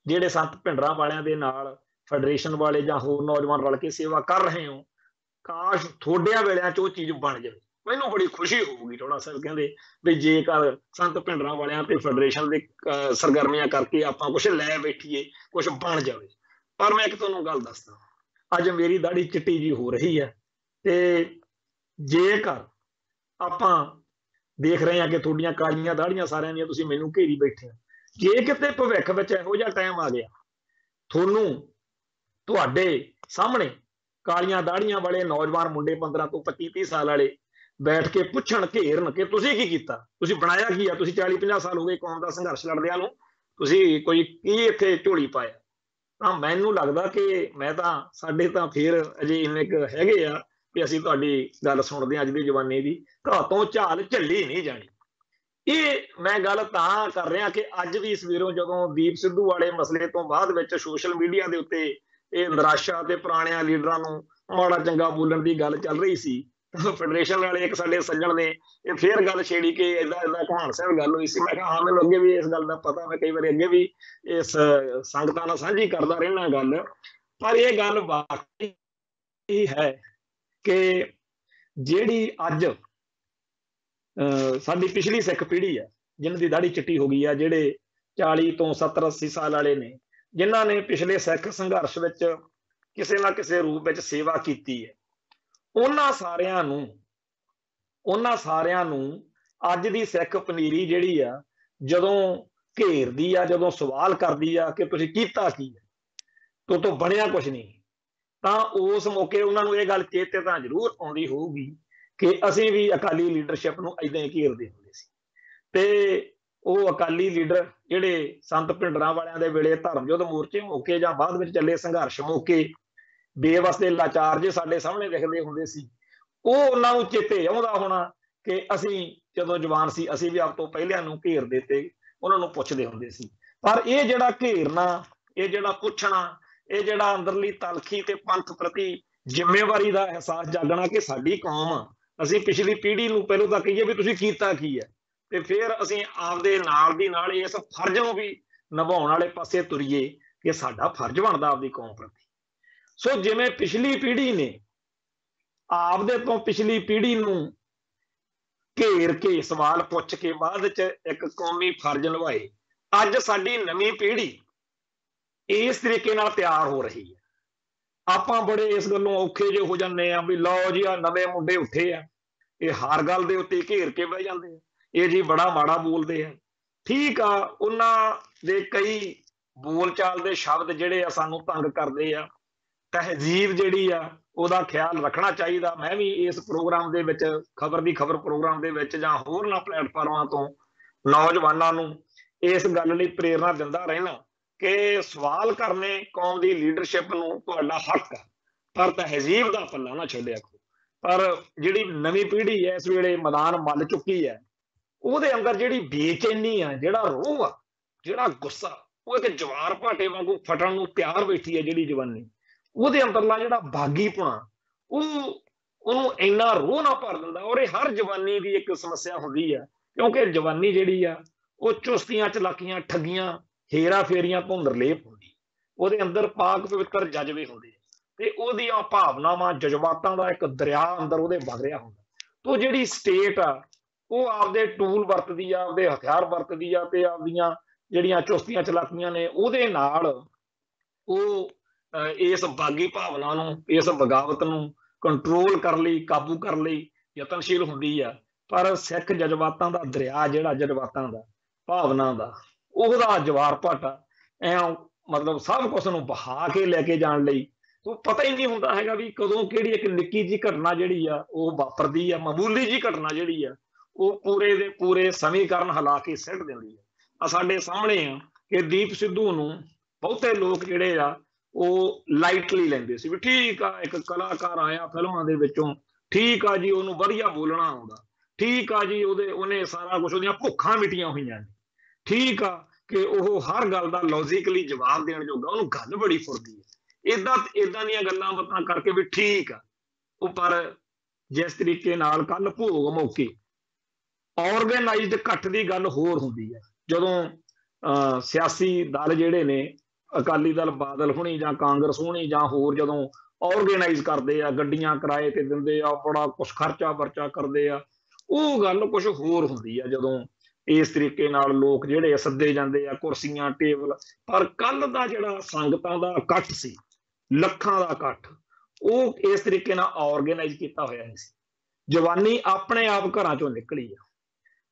ਜਿਹੜੇ ਸੰਤ ਭਿੰਡਰਾਂ ਵਾਲਿਆਂ ਦੇ ਨਾਲ ਫੈਡਰੇਸ਼ਨ ਵਾਲੇ ਜਾਂ ਹੋਰ ਨੌਜਵਾਨ ਰਲ ਕੇ ਸੇਵਾ ਕਰ ਰਹੇ ਹੋ, ਕਾਸ਼ ਥੋੜਿਆਂ ਵੇਲਿਆਂ 'ਚ ਉਹ ਚੀਜ਼ ਬਣ ਜਾਵੇ। ਮੈਨੂੰ ਬੜੀ ਖੁਸ਼ੀ ਹੋਊਗੀ ਥੋੜਾ ਸਾਹਿਬ ਕਹਿੰਦੇ ਵੀ ਜੇਕਰ ਸੰਤ ਭਿੰਡਰਾਂ ਵਾਲਿਆਂ ਤੇ ਫੈਡਰੇਸ਼ਨ ਦੇ ਸਰਗਰਮੀਆਂ ਕਰਕੇ ਆਪਾਂ ਕੁਝ ਲੈ ਬੈਠੀਏ ਕੁਝ ਬਣ ਜਾਵੇ। ਪਰ ਮੈਂ ਇੱਕ ਤੁਹਾਨੂੰ ਗੱਲ ਦੱਸਦਾ। ਅੱਜ ਮੇਰੀ ਦਾੜੀ ਚਿੱਟੀ ਜੀ ਹੋ ਰਹੀ ਹੈ। ਤੇ ਜੇਕਰ ਆਪਾਂ ਦੇਖ ਰਹੇ ਹਾਂ ਕਿ ਤੁਹਾਡੀਆਂ ਕਾਲੀਆਂ ਦਾੜੀਆਂ ਸਾਰਿਆਂ ਦੀਆਂ ਤੁਸੀਂ ਮੈਨੂੰ ਘੇਰੀ ਬੈਠੇ ਹੋ। ਜੇ ਕਿਤੇ ਭਵਿੱਖ ਵਿੱਚ ਇਹੋ ਜਿਹਾ ਟਾਈਮ ਆ ਗਿਆ, ਤੁਹਾਨੂੰ ਤੁਹਾਡੇ ਸਾਹਮਣੇ ਕਾਲੀਆਂ ਦਾੜੀਆਂ ਵਾਲੇ ਨੌਜਵਾਨ ਮੁੰਡੇ 15 ਤੋਂ 25 30 ਸਾਲ ਵਾਲੇ ਬੈਠ ਕੇ ਪੁੱਛਣ ਘੇਰਨ ਕਿ ਤੁਸੀਂ ਕੀ ਕੀਤਾ? ਤੁਸੀਂ ਬਣਾਇਆ ਕੀ ਆ? ਤੁਸੀਂ 40 50 ਸਾਲ ਹੋ ਗਏ ਕੌਮ ਦਾ ਸੰਘਰਸ਼ ਲੜਦਿਆਂ ਨੂੰ। ਤੁਸੀਂ ਕੋਈ ਕੀ ਇੱਥੇ ਝੋਲੀ ਪਾਇਆ? ਤਾਂ ਮੈਨੂੰ ਲੱਗਦਾ ਕਿ ਮੈਂ ਤਾਂ, ਸਾਡੇ ਤਾਂ ਫੇਰ ਅਜੇ ਇੰਨੇ ਕ ਹੈਗੇ ਆ ਕਿ ਅਸੀਂ ਤੁਹਾਡੀ ਗੱਲ ਸੁਣਦੇ ਹਾਂ ਅੱਜ ਦੀ ਜਵਾਨੀ ਦੀ ਘਾ ਝਾਲ ਝੱਲੀ ਨਹੀਂ ਜਾਣੀ। ਇਹ ਮੈਂ ਗੱਲ ਤਾਂ ਕਰ ਰਿਹਾ ਕਿ ਅੱਜ ਵੀ ਸਵੇਰੋਂ ਜਦੋਂ ਦੀਪ ਸਿੱਧੂ ਵਾਲੇ ਮਸਲੇ ਤੋਂ ਬਾਅਦ ਵਿੱਚ ਸੋਸ਼ਲ ਮੀਡੀਆ ਦੇ ਉੱਤੇ ਇਹ ਨਿਰਾਸ਼ਾ ਤੇ ਪੁਰਾਣਿਆਂ ਲੀਡਰਾਂ ਨੂੰ ਮਾੜਾ ਚੰਗਾ ਬੋਲਣ ਦੀ ਗੱਲ ਚੱਲ ਰਹੀ ਸੀ ਫੈਡਰੇਸ਼ਨ ਵਾਲੇ ਇੱਕ ਸਾਡੇ ਸੱਜਣ ਨੇ, ਇਹ ਫੇਰ ਗੱਲ ਛੇੜੀ ਕਿ ਇਦਾਂ ਇਦਾਂ ਕਹਾਣ ਸਾਹਿਬ ਗੱਲ ਹੋਈ ਸੀ। ਮੈਂ ਕਿਹਾ, ਹਾਂ, ਮੈਨੂੰ ਅੱਗੇ ਵੀ ਇਸ ਗੱਲ ਦਾ ਪਤਾ ਮੈਂ ਕਈ ਵਾਰੀ ਅੱਗੇ ਵੀ ਇਸ ਸੰਗਤਾਂ ਨਾਲ ਸਾਂਝੀ ਕਰਦਾ ਰਹਿਣਾ ਗੱਲ। ਪਰ ਇਹ ਗੱਲ ਵਾਕਈ ਇਹ ਹੈ ਕਿ ਜਿਹੜੀ ਅੱਜ ਸਾਡੀ ਪਿਛਲੀ ਸਿੱਖ ਪੀੜ੍ਹੀ ਹੈ ਜਿਨ੍ਹਾਂ ਦੀ ਦਾੜੀ ਚਿੱਟੀ ਹੋ ਗਈ ਆ, ਜਿਹੜੇ 40 ਤੋਂ 70 80 ਸਾਲ ਵਾਲੇ ਨੇ, ਜਿਨ੍ਹਾਂ ਨੇ ਪਿਛਲੇ ਸਿੱਖ ਸੰਘਰਸ਼ ਵਿੱਚ ਕਿਸੇ ਨਾ ਕਿਸੇ ਰੂਪ ਵਿੱਚ ਸੇਵਾ ਕੀਤੀ ਹੈ। ਉਹਨਾਂ ਸਾਰਿਆਂ ਨੂੰ, ਉਹਨਾਂ ਸਾਰਿਆਂ ਨੂੰ ਅੱਜ ਦੀ ਸਿੱਖ ਪਨੀਰੀ ਜਿਹੜੀ ਆ, ਜਦੋਂ ਘੇਰਦੀ ਆ, ਜਦੋਂ ਸਵਾਲ ਕਰਦੀ ਆ ਕਿ ਤੁਸੀਂ ਕੀਤਾ ਕੀ ਹੈ ਤੋਂ ਤੋਂ ਬਣਿਆ ਕੁਝ ਨਹੀਂ। ਤਾਂ ਉਸ ਮੌਕੇ ਉਹਨਾਂ ਨੂੰ ਇਹ ਗੱਲ ਚੇਤੇ ਤਾਂ ਜ਼ਰੂਰ ਆਉਂਦੀ ਹੋਊਗੀ ਕਿ ਅਸੀਂ ਵੀ ਅਕਾਲੀ ਲੀਡਰਸ਼ਿਪ ਨੂੰ ਇਦਾਂ ਹੀ ਘੇਰਦੇ ਹੁੰਦੇ ਸੀ। ਤੇ ਉਹ ਅਕਾਲੀ ਲੀਡਰ ਜਿਹੜੇ ਸੰਤ ਪਿੰਡਰਾਂ ਵਾਲਿਆਂ ਦੇ ਵੇਲੇ ਧਰਮ ਯੁੱਧ ਮੋਰਚੇ ਮੌਕੇ ਜਾਂ ਬਾਅਦ ਵਿੱਚ ਚੱਲੇ ਸੰਘਰਸ਼ ਮੌਕੇ ਬੇਵਸ ਦੇ ਲਾਚਾਰ ਜੇ ਸਾਡੇ ਸਾਹਮਣੇ ਦਿਖਦੇ ਹੁੰਦੇ ਸੀ। ਉਹ ਉਹਨਾਂ ਨੂੰ ਚੇਤੇ ਆਉਂਦਾ ਹੋਣਾ ਕਿ ਅਸੀਂ ਜਦੋਂ ਜਵਾਨ ਸੀ, ਅਸੀਂ ਵੀ ਆਪ ਤੋਂ ਪਹਿਲਿਆਂ ਨੂੰ ਘੇਰਦੇ ਤੇ ਉਹਨਾਂ ਨੂੰ ਪੁੱਛਦੇ ਹੁੰਦੇ ਸੀ। ਪਰ ਇਹ ਜਿਹੜਾ ਘੇਰਨਾ, ਇਹ ਜਿਹੜਾ ਪੁੱਛਣਾ, ਇਹ ਜਿਹੜਾ ਅੰਦਰਲੀ ਤਲਖੀ ਤੇ ਪੰਥ ਪ੍ਰਤੀ ਜ਼ਿੰਮੇਵਾਰੀ ਦਾ ਅਹਿਸਾਸ ਜਾਗਣਾ ਕਿ ਸਾਡੀ ਕੌਮ, ਅਸੀਂ ਪਿਛਲੀ ਪੀੜ੍ਹੀ ਨੂੰ ਪਹਿਲਾਂ ਤਾਂ ਕਹੀਏ ਵੀ ਤੁਸੀਂ ਕੀਤਾ ਕੀ ਹੈ। ਤੇ ਫਿਰ ਅਸੀਂ ਆਪਦੇ ਨਾਲ ਦੀ ਨਾਲ ਇਸ ਫਰਜ਼ ਨੂੰ ਵੀ ਨਿਭਾਉਣ ਵਾਲੇ ਪਾਸੇ ਤੁਰੀਏ ਕਿ ਸਾਡਾ ਫਰਜ਼ ਬਣਦਾ ਆਪਦੀ ਕੌਮ ਪ੍ਰਤੀ। ਸੋ ਜਿਵੇਂ ਪਿਛਲੀ ਪੀੜ੍ਹੀ ਨੇ ਆਪਦੇ ਤੋਂ ਪਿਛਲੀ ਪੀੜ੍ਹੀ ਨੂੰ ਘੇਰ ਕੇ ਸਵਾਲ ਪੁੱਛ ਕੇ ਬਾਅਦ ਚ ਇੱਕ ਕੌਮੀ ਫਰਜ਼ ਨਿਭਾਏ, ਅੱਜ ਸਾਡੀ ਨਵੀਂ ਪੀੜ੍ਹੀ ਇਸ ਤਰੀਕੇ ਨਾਲ ਤਿਆਰ ਹੋ ਰਹੀ ਹੈ। ਆਪਾਂ ਬੜੇ ਇਸ ਗੱਲੋਂ ਔਖੇ ਜੇ ਹੋ ਜਾਂਦੇ ਆ ਵੀ ਲਓ ਜੀ ਆ ਨਵੇਂ ਮੁੰਡੇ ਉੱਠੇ ਆ, ਇਹ ਹਰ ਗੱਲ ਦੇ ਉੱਤੇ ਘੇਰ ਕੇ ਬਹਿ ਜਾਂਦੇ ਆ, ਇਹ ਜੀ ਬੜਾ ਮਾੜਾ ਬੋਲਦੇ ਆ। ਠੀਕ ਆ, ਉਹਨਾਂ ਦੇ ਕਈ ਬੋਲਚਾਲ ਦੇ ਸ਼ਬਦ ਜਿਹੜੇ ਆ ਸਾਨੂੰ ਤੰਗ ਕਰਦੇ ਆ। ਤਹਿਜ਼ੀਬ ਜਿਹੜੀ ਆ, ਉਹਦਾ ਖਿਆਲ ਰੱਖਣਾ ਚਾਹੀਦਾ। ਮੈਂ ਵੀ ਇਸ ਪ੍ਰੋਗਰਾਮ ਦੇ ਵਿੱਚ, ਖਬਰ ਦੀ ਖਬਰ ਪ੍ਰੋਗਰਾਮ ਦੇ ਵਿੱਚ ਜਾਂ ਹੋਰ ਨਾ ਪਲੇਟਫਾਰਮਾਂ ਤੋਂ ਨੌਜਵਾਨਾਂ ਨੂੰ ਇਸ ਗੱਲ ਲਈ ਪ੍ਰੇਰਣਾ ਦਿੰਦਾ ਰਹਿਣਾ ਕਿ ਸਵਾਲ ਕਰਨੇ ਕੌਮ ਦੀ ਲੀਡਰਸ਼ਿਪ ਨੂੰ ਤੁਹਾਡਾ ਹੱਕ ਹੈ ਪਰ ਤਹਿਜ਼ੀਬ ਦਾ ਪੱਲਾ ਨਾ ਛੱਡਿਆ ਕਰੋ। ਪਰ ਜਿਹੜੀ ਨਵੀਂ ਪੀੜ੍ਹੀ ਹੈ, ਇਸ ਵੇਲੇ ਮੈਦਾਨ ਮੱਲ ਚੁੱਕੀ ਹੈ, ਉਹਦੇ ਅੰਦਰ ਜਿਹੜੀ ਬੇਚੈਨੀ ਆ, ਜਿਹੜਾ ਰੋਹ ਆ, ਜਿਹੜਾ ਗੁੱਸਾ, ਉਹ ਇੱਕ ਜਵਾਰ ਭਾਟੇ ਵਾਂਗੂ ਫਟਣ ਨੂੰ ਤਿਆਰ ਬੈਠੀ ਹੈ ਜਿਹੜੀ ਜਵਾਨੀ। ਉਹਦੇ ਅੰਦਰਲਾ ਜਿਹੜਾ ਬਾਗੀਪੁਣਾ ਉਹ, ਉਹਨੂੰ ਇੰਨਾ ਰੋਹ ਨਾ ਭਰ ਦਿੰਦਾ, ਔਰ ਇਹ ਹਰ ਜਵਾਨੀ ਦੀ ਇੱਕ ਸਮੱਸਿਆ ਹੁੰਦੀ ਆ, ਕਿਉਂਕਿ ਜਵਾਨੀ ਜਿਹੜੀ ਆ, ਉਹ ਚੁਸਤੀਆਂ ਚਲਾਕੀਆਂ, ਠੱਗੀਆਂ ਹੇਰਾ ਫੇਰੀਆਂ ਤੋਂ ਨਿਰਲੇਪ ਹੁੰਦੀ ਉਹਦੇ ਅੰਦਰ ਪਾਕ ਪਵਿੱਤਰ ਜਜ਼ਬੇ ਹੁੰਦੇ ਤੇ ਉਹਦੀਆਂ ਭਾਵਨਾਵਾਂ, ਜਜ਼ਬਾਤਾਂ ਦਾ ਇੱਕ ਦਰਿਆ ਅੰਦਰ ਉਹਦੇ ਵਗ ਰਿਹਾ ਹੁੰਦਾ। ਤੋਂ ਜਿਹੜੀ ਸਟੇਟ ਆ, ਉਹ ਆਪਦੇ ਟੂਲ ਵਰਤਦੀ ਆ, ਆਪਦੇ ਹਥਿਆਰ ਵਰਤਦੀ ਆ ਤੇ ਆਪਦੀਆਂ ਜਿਹੜੀਆਂ ਚੁਸਤੀਆਂ ਚਲਾਕੀਆਂ ਨੇ, ਉਹਦੇ ਨਾਲ ਉਹ ਇਸ ਬਾਗੀ ਭਾਵਨਾ ਨੂੰ, ਇਸ ਬਗਾਵਤ ਨੂੰ ਕੰਟਰੋਲ ਕਰਨ ਲਈ, ਕਾਬੂ ਕਰਨ ਲਈ, ਯਤਨਸ਼ੀਲ ਹੁੰਦੀ ਆ। ਪਰ ਸਿੱਖ ਜਜ਼ਬਾਤਾਂ ਦਾ ਦਰਿਆ ਜਿਹੜਾ ਜਜ਼ਬਾਤਾਂ ਦਾ, ਭਾਵਨਾ ਦਾ, ਉਹਦਾ ਜਵਾਰ ਭਾਟਾ ਐ ਮਤਲਬ ਸਭ ਕੁਝ ਨੂੰ ਬਹਾ ਕੇ ਲੈ ਕੇ ਜਾਣ ਲਈ ਉਹ ਪਤਾ ਹੀ ਨਹੀਂ ਹੁੰਦਾ ਹੈਗਾ ਵੀ ਕਦੋਂ ਕਿਹੜੀ ਇੱਕ ਨਿੱਕੀ ਜੀ ਘਟਨਾ ਜਿਹੜੀ ਆ, ਉਹ ਵਾਪਰਦੀ ਆ, ਮਾਮੂਲੀ ਜੀ ਘਟਨਾ ਜਿਹੜੀ ਆ, ਉਹ ਪੂਰੇ ਦੇ ਪੂਰੇ ਸਮੀਕਰਨ ਹਿਲਾ ਕੇ ਸਿੱਟ ਦਿੰਦੀ ਆ। ਆ ਸਾਡੇ ਸਾਹਮਣੇ ਆ ਕਿ ਦੀਪ ਸਿੱਧੂ ਨੂੰ ਬਹੁਤੇ ਲੋਕ ਜਿਹੜੇ ਆ ਉਹ ਲਾਈਟਲੀ ਲੈਂਦੇ ਸੀ ਵੀ ਠੀਕ ਆ, ਇੱਕ ਕਲਾਕਾਰ ਆਇਆ ਫਿਲਮਾਂ ਦੇ ਵਿੱਚੋਂ, ਠੀਕ ਆ ਜੀ, ਉਹਨੂੰ ਵਧੀਆ ਬੋਲਣਾ ਆਉਂਦਾ। ਠੀਕ ਆ ਜੀ, ਉਹਦੇ, ਉਹਨੇ ਸਾਰਾ ਕੁਝ ਉਹਦੀਆਂ ਭੁੱਖਾਂ ਮਿਟੀਆਂ ਹੋਈਆਂ ਨੇ। ਠੀਕ ਆ ਕਿ ਉਹ ਹਰ ਗੱਲ ਦਾ ਲੌਜੀਕਲੀ ਜਵਾਬ ਦੇਣ ਜੋਗਾ, ਉਹਨੂੰ ਗੱਲ ਬੜੀ ਫੁਰਦੀ ਹੈ। ਇਦਾਂ ਇਦਾਂ ਦੀਆਂ ਗੱਲਾਂ ਬਤਾਂ ਕਰਕੇ ਵੀ ਠੀਕ ਆ। ਉਹ ਪਰ ਜਿਸ ਤਰੀਕੇ ਨਾਲ ਕੱਲ ਭੋਗ ਮੌਕੇ ਆਰਗੇਨਾਈਜ਼ਡ ਇਕੱਠ ਦੀ ਗੱਲ ਹੋਰ ਹੁੰਦੀ ਹੈ। ਜਦੋਂ ਸਿਆਸੀ ਦਲ ਜਿਹੜੇ ਨੇ ਅਕਾਲੀ ਦਲ ਬਾਦਲ ਹੋਣੀ ਜਾਂ ਕਾਂਗਰਸ ਹੋਣੀ ਜਾਂ ਹੋਰ ਜਦੋਂ ਆਰਗੇਨਾਈਜ਼ ਕਰਦੇ ਆ, ਗੱਡੀਆਂ ਕਿਰਾਏ ਤੇ ਦਿੰਦੇ ਆ, ਬੜਾ ਕੁਝ ਖਰਚਾ ਵਰਚਾ ਕਰਦੇ ਆ, ਉਹ ਗੱਲ ਕੁਝ ਹੋਰ ਹੁੰਦੀ ਆ ਜਦੋਂ ਇਸ ਤਰੀਕੇ ਨਾਲ ਲੋਕ ਜਿਹੜੇ ਸੱਦੇ ਜਾਂਦੇ ਆ, ਕੁਰਸੀਆਂ, ਟੇਬਲ, ਪਰ ਕੱਲ ਦਾ ਜਿਹੜਾ ਸੰਗਤਾਂ ਦਾ ਇਕੱਠ ਸੀ, ਲੱਖਾਂ ਦਾ ਇਕੱਠ, ਉਹ ਇਸ ਤਰੀਕੇ ਨਾਲ ਆਰਗੇਨਾਈਜ਼ ਕੀਤਾ ਹੋਇਆ ਨਹੀਂ ਸੀ। ਜਵਾਨੀ ਆਪਣੇ ਆਪ ਘਰਾਂ ਚੋਂ ਨਿਕਲੀ ਆ।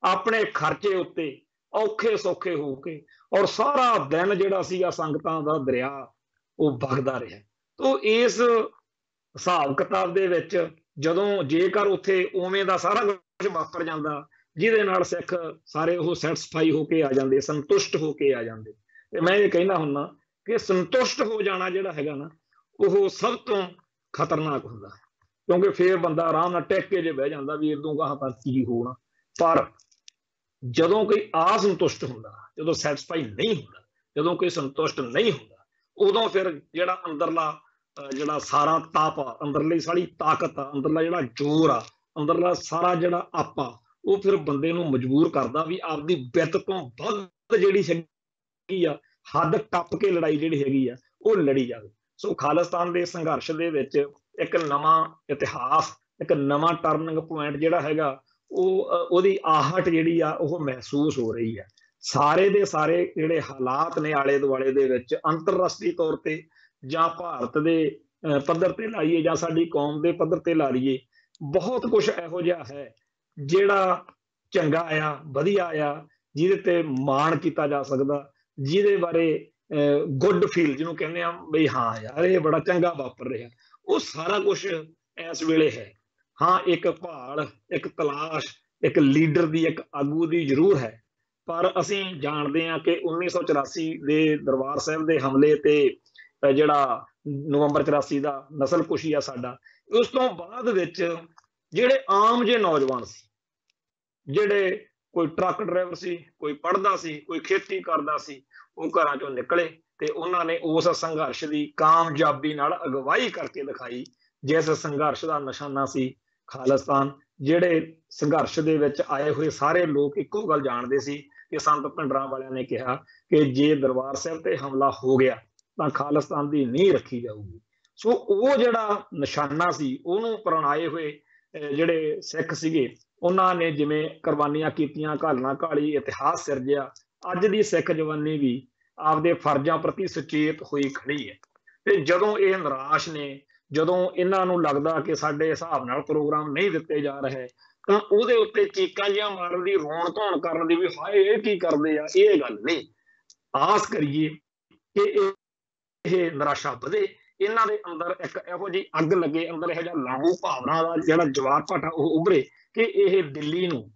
ਆਪਣੇ ਖਰਚੇ ਉੱਤੇ ਔਖੇ ਸੌਖੇ ਹੋ ਕੇ ਔਰ ਸਾਰਾ ਦਿਨ ਜਿਹੜਾ ਸੀਗਾ ਸੰਗਤਾਂ ਦਾ ਦਰਿਆ ਉਹ ਵਗਦਾ ਰਿਹਾ। ਤੋਂ ਇਸ ਹਿਸਾਬ ਕਿਤਾਬ ਦੇ ਵਿੱਚ ਜਦੋਂ ਜੇਕਰ ਉੱਥੇ ਉਵੇਂ ਦਾ ਸਾਰਾ ਕੁਝ ਵਾਪਰ ਜਾਂਦਾ, ਜਿਹਦੇ ਨਾਲ ਸਿੱਖ ਸਾਰੇ ਉਹ ਸੈਟੀਸਫਾਈ ਹੋ ਕੇ ਆ ਜਾਂਦੇ, ਸੰਤੁਸ਼ਟ ਹੋ ਕੇ ਆ ਜਾਂਦੇ। ਤੇ ਮੈਂ ਇਹ ਕਹਿਣਾ ਹੁੰਨਾ ਕਿ ਸੰਤੁਸ਼ਟ ਹੋ ਜਾਣਾ ਜਿਹੜਾ ਹੈਗਾ ਨਾ, ਉਹ ਸਭ ਤੋਂ ਖਤਰਨਾਕ ਹੁੰਦਾ। ਕਿਉਂਕਿ ਫੇਰ ਬੰਦਾ ਆਰਾਮ ਨਾਲ ਟੈਕ ਕੇ ਜੇ ਬਹਿ ਜਾਂਦਾ ਵੀ ਇਦੋਂ ਗਾਹਾਂ ਤਾਂ ਕੀ ਹੋਣਾ। ਪਰ ਜਦੋਂ ਕੋਈ ਅਸੰਤੁਸ਼ਟ ਹੁੰਦਾ, ਜਦੋਂ ਸੈਟੀਸਫਾਈ ਨਹੀਂ ਹੁੰਦਾ, ਜਦੋਂ ਕੋਈ ਸੰਤੁਸ਼ਟ ਨਹੀਂ ਹੁੰਦਾ, ਉਦੋਂ ਫਿਰ ਜਿਹੜਾ ਅੰਦਰਲਾ ਜਿਹੜਾ ਸਾਰਾ ਤਾਪ ਆ, ਅੰਦਰਲੀ ਸਾਰੀ ਤਾਕਤ ਆ, ਅੰਦਰਲਾ ਜਿਹੜਾ ਜ਼ੋਰ ਆ, ਅੰਦਰਲਾ ਸਾਰਾ ਜਿਹੜਾ ਆਪਾ ਉਹ ਫਿਰ ਬੰਦੇ ਨੂੰ ਮਜਬੂਰ ਕਰਦਾ ਵੀ ਆਪਦੀ ਬਿੱਤ ਤੋਂ ਵੱਧ ਜਿਹੜੀ ਹੈਗੀ ਆ, ਹੱਦ ਟੱਪ ਕੇ ਲੜਾਈ ਜਿਹੜੀ ਹੈਗੀ ਆ, ਉਹ ਲੜੀ ਜਾਵੇ। ਸੋ ਖਾਲਿਸਤਾਨ ਦੇ ਸੰਘਰਸ਼ ਦੇ ਵਿੱਚ ਇੱਕ ਨਵਾਂ ਇਤਿਹਾਸ, ਇੱਕ ਨਵਾਂ ਟਰਨਿੰਗ ਪੁਆਇੰਟ ਜਿਹੜਾ ਹੈਗਾ ਉਹ ਉਹਦੀ ਆਹਟ ਜਿਹੜੀ ਆ, ਉਹ ਮਹਿਸੂਸ ਹੋ ਰਹੀ ਹੈ। ਸਾਰੇ ਦੇ ਸਾਰੇ ਜਿਹੜੇ ਹਾਲਾਤ ਨੇ ਆਲੇ ਦੁਆਲੇ ਦੇ ਵਿੱਚ, ਅੰਤਰਰਾਸ਼ਟਰੀ ਤੌਰ ਤੇ ਜਾਂ ਭਾਰਤ ਦੇ ਪੱਧਰ ਤੇ ਲਾਈਏ ਜਾਂ ਸਾਡੀ ਕੌਮ ਦੇ ਪੱਧਰ ਤੇ ਲਾ ਲਈਏ ਬਹੁਤ ਕੁਝ ਇਹੋ ਜਿਹਾ ਹੈ ਜਿਹੜਾ ਚੰਗਾ ਆ, ਵਧੀਆ ਆ, ਜਿਹਦੇ ਤੇ ਮਾਣ ਕੀਤਾ ਜਾ ਸਕਦਾ, ਜਿਹਦੇ ਬਾਰੇ ਗੁੱਡ ਫੀਲ ਜਿਹਨੂੰ ਕਹਿੰਦੇ ਆ, ਬਈ ਹਾਂ ਯਾਰ, ਇਹ ਬੜਾ ਚੰਗਾ ਵਾਪਰ ਰਿਹਾ। ਉਹ ਸਾਰਾ ਕੁਝ ਇਸ ਵੇਲੇ ਹੈ। ਹਾਂ, ਇੱਕ ਭਾਲ, ਇੱਕ ਤਲਾਸ਼, ਇੱਕ ਲੀਡਰ ਦੀ ਇੱਕ ਆਗੂ ਦੀ ਜ਼ਰੂਰ ਹੈ। ਪਰ ਅਸੀਂ ਜਾਣਦੇ ਹਾਂ ਕਿ 1984 ਦੇ ਦਰਬਾਰ ਸਾਹਿਬ ਦੇ ਹਮਲੇ ਤੇ ਜਿਹੜਾ ਨਵੰਬਰ 84 ਦਾ ਨਸਲਕੁਸ਼ੀ ਆ ਸਾਡਾ, ਉਸ ਤੋਂ ਬਾਅਦ ਵਿੱਚ ਜਿਹੜੇ ਆਮ ਜੇ ਨੌਜਵਾਨ ਸੀ, ਜਿਹੜੇ ਕੋਈ ਟਰੱਕ ਡਰਾਈਵਰ ਸੀ, ਕੋਈ ਪੜਦਾ ਸੀ, ਕੋਈ ਖੇਤੀ ਕਰਦਾ ਸੀ, ਉਹ ਘਰਾਂ ਚੋਂ ਨਿਕਲੇ ਤੇ ਉਹਨਾਂ ਨੇ ਉਸ ਸੰਘਰਸ਼ ਦੀ ਕਾਮਯਾਬੀ ਨਾਲ ਅਗਵਾਈ ਕਰਕੇ ਦਿਖਾਈ, ਜਿਸ ਸੰਘਰਸ਼ ਦਾ ਨਿਸ਼ਾਨਾ ਸੀ ਖਾਲਿਸਤਾਨ, ਜਿਹੜੇ ਸੰਘਰਸ਼ ਦੇ ਵਿੱਚ ਆਏ ਹੋਏ ਸਾਰੇ ਲੋਕ ਇੱਕੋ ਗੱਲ ਜਾਣਦੇ ਸੀ ਕਿ ਸੰਤ ਭੰਡਰਾਂ ਵਾਲਿਆਂ ਨੇ ਕਿਹਾ ਕਿ ਜੇ ਦਰਬਾਰ ਸਾਹਿਬ ਤੇ ਹਮਲਾ ਹੋ ਗਿਆ ਤਾਂ ਖਾਲਿਸਤਾਨ ਦੀ ਨੀਂਹ ਰੱਖੀ ਜਾਊਗੀ। ਸੋ ਉਹ ਜਿਹੜਾ ਨਿਸ਼ਾਨਾ ਸੀ, ਉਹਨੂੰ ਪ੍ਰਣਾਏ ਹੋਏ ਜਿਹੜੇ ਸਿੱਖ ਸੀਗੇ, ਉਹਨਾਂ ਨੇ ਜਿਵੇਂ ਕੁਰਬਾਨੀਆਂ ਕੀਤੀਆਂ, ਘਾਲਣਾ ਘਾਲੀ, ਇਤਿਹਾਸ ਸਿਰਜਿਆ, ਅੱਜ ਦੀ ਸਿੱਖ ਜਵਾਨੀ ਵੀ ਆਪਦੇ ਫਰਜ਼ਾਂ ਪ੍ਰਤੀ ਸੁਚੇਤ ਹੋਈ ਖੜੀ ਹੈ। ਤੇ ਜਦੋਂ ਇਹ ਨਿਰਾਸ਼ ਨੇ ਜਦੋਂ ਇਹਨਾਂ ਨੂੰ ਲੱਗਦਾ ਕਿ ਸਾਡੇ ਹਿਸਾਬ ਨਾਲ ਪ੍ਰੋਗਰਾਮ ਨਹੀਂ ਦਿੱਤੇ ਜਾ ਰਹੇ, ਤਾਂ ਉਹਦੇ ਉੱਤੇ ਚੀਕਾਂ ਜਿਹਾ ਮਾਰਨ ਦੀ, ਰੋਣ ਧੋਣ ਕਰਨ ਦੀ ਵੀ, ਹਾਏ, ਇਹ ਕੀ ਕਰਦੇ ਆ, ਇਹ ਗੱਲ ਨਹੀਂ। ਆਸ ਕਰੀਏ ਕਿ ਇਹ ਨਿਰਾਸ਼ਾ ਵਧੇ। ਇਹਨਾਂ ਦੇ ਅੰਦਰ ਇੱਕ ਇਹੋ ਜੀ ਅੱਗ ਲੱਗੇ, ਅੰਦਰ ਇਹੋ ਜਿਹਾ ਲਾਹੂ ਭਾਵਨਾ ਦਾ ਜਿਹੜਾ ਜਵਾਰ ਭਾਟਾ ਉਹ ਉਭਰੇ ਕਿ ਇਹ ਦਿੱਲੀ ਨੂੰ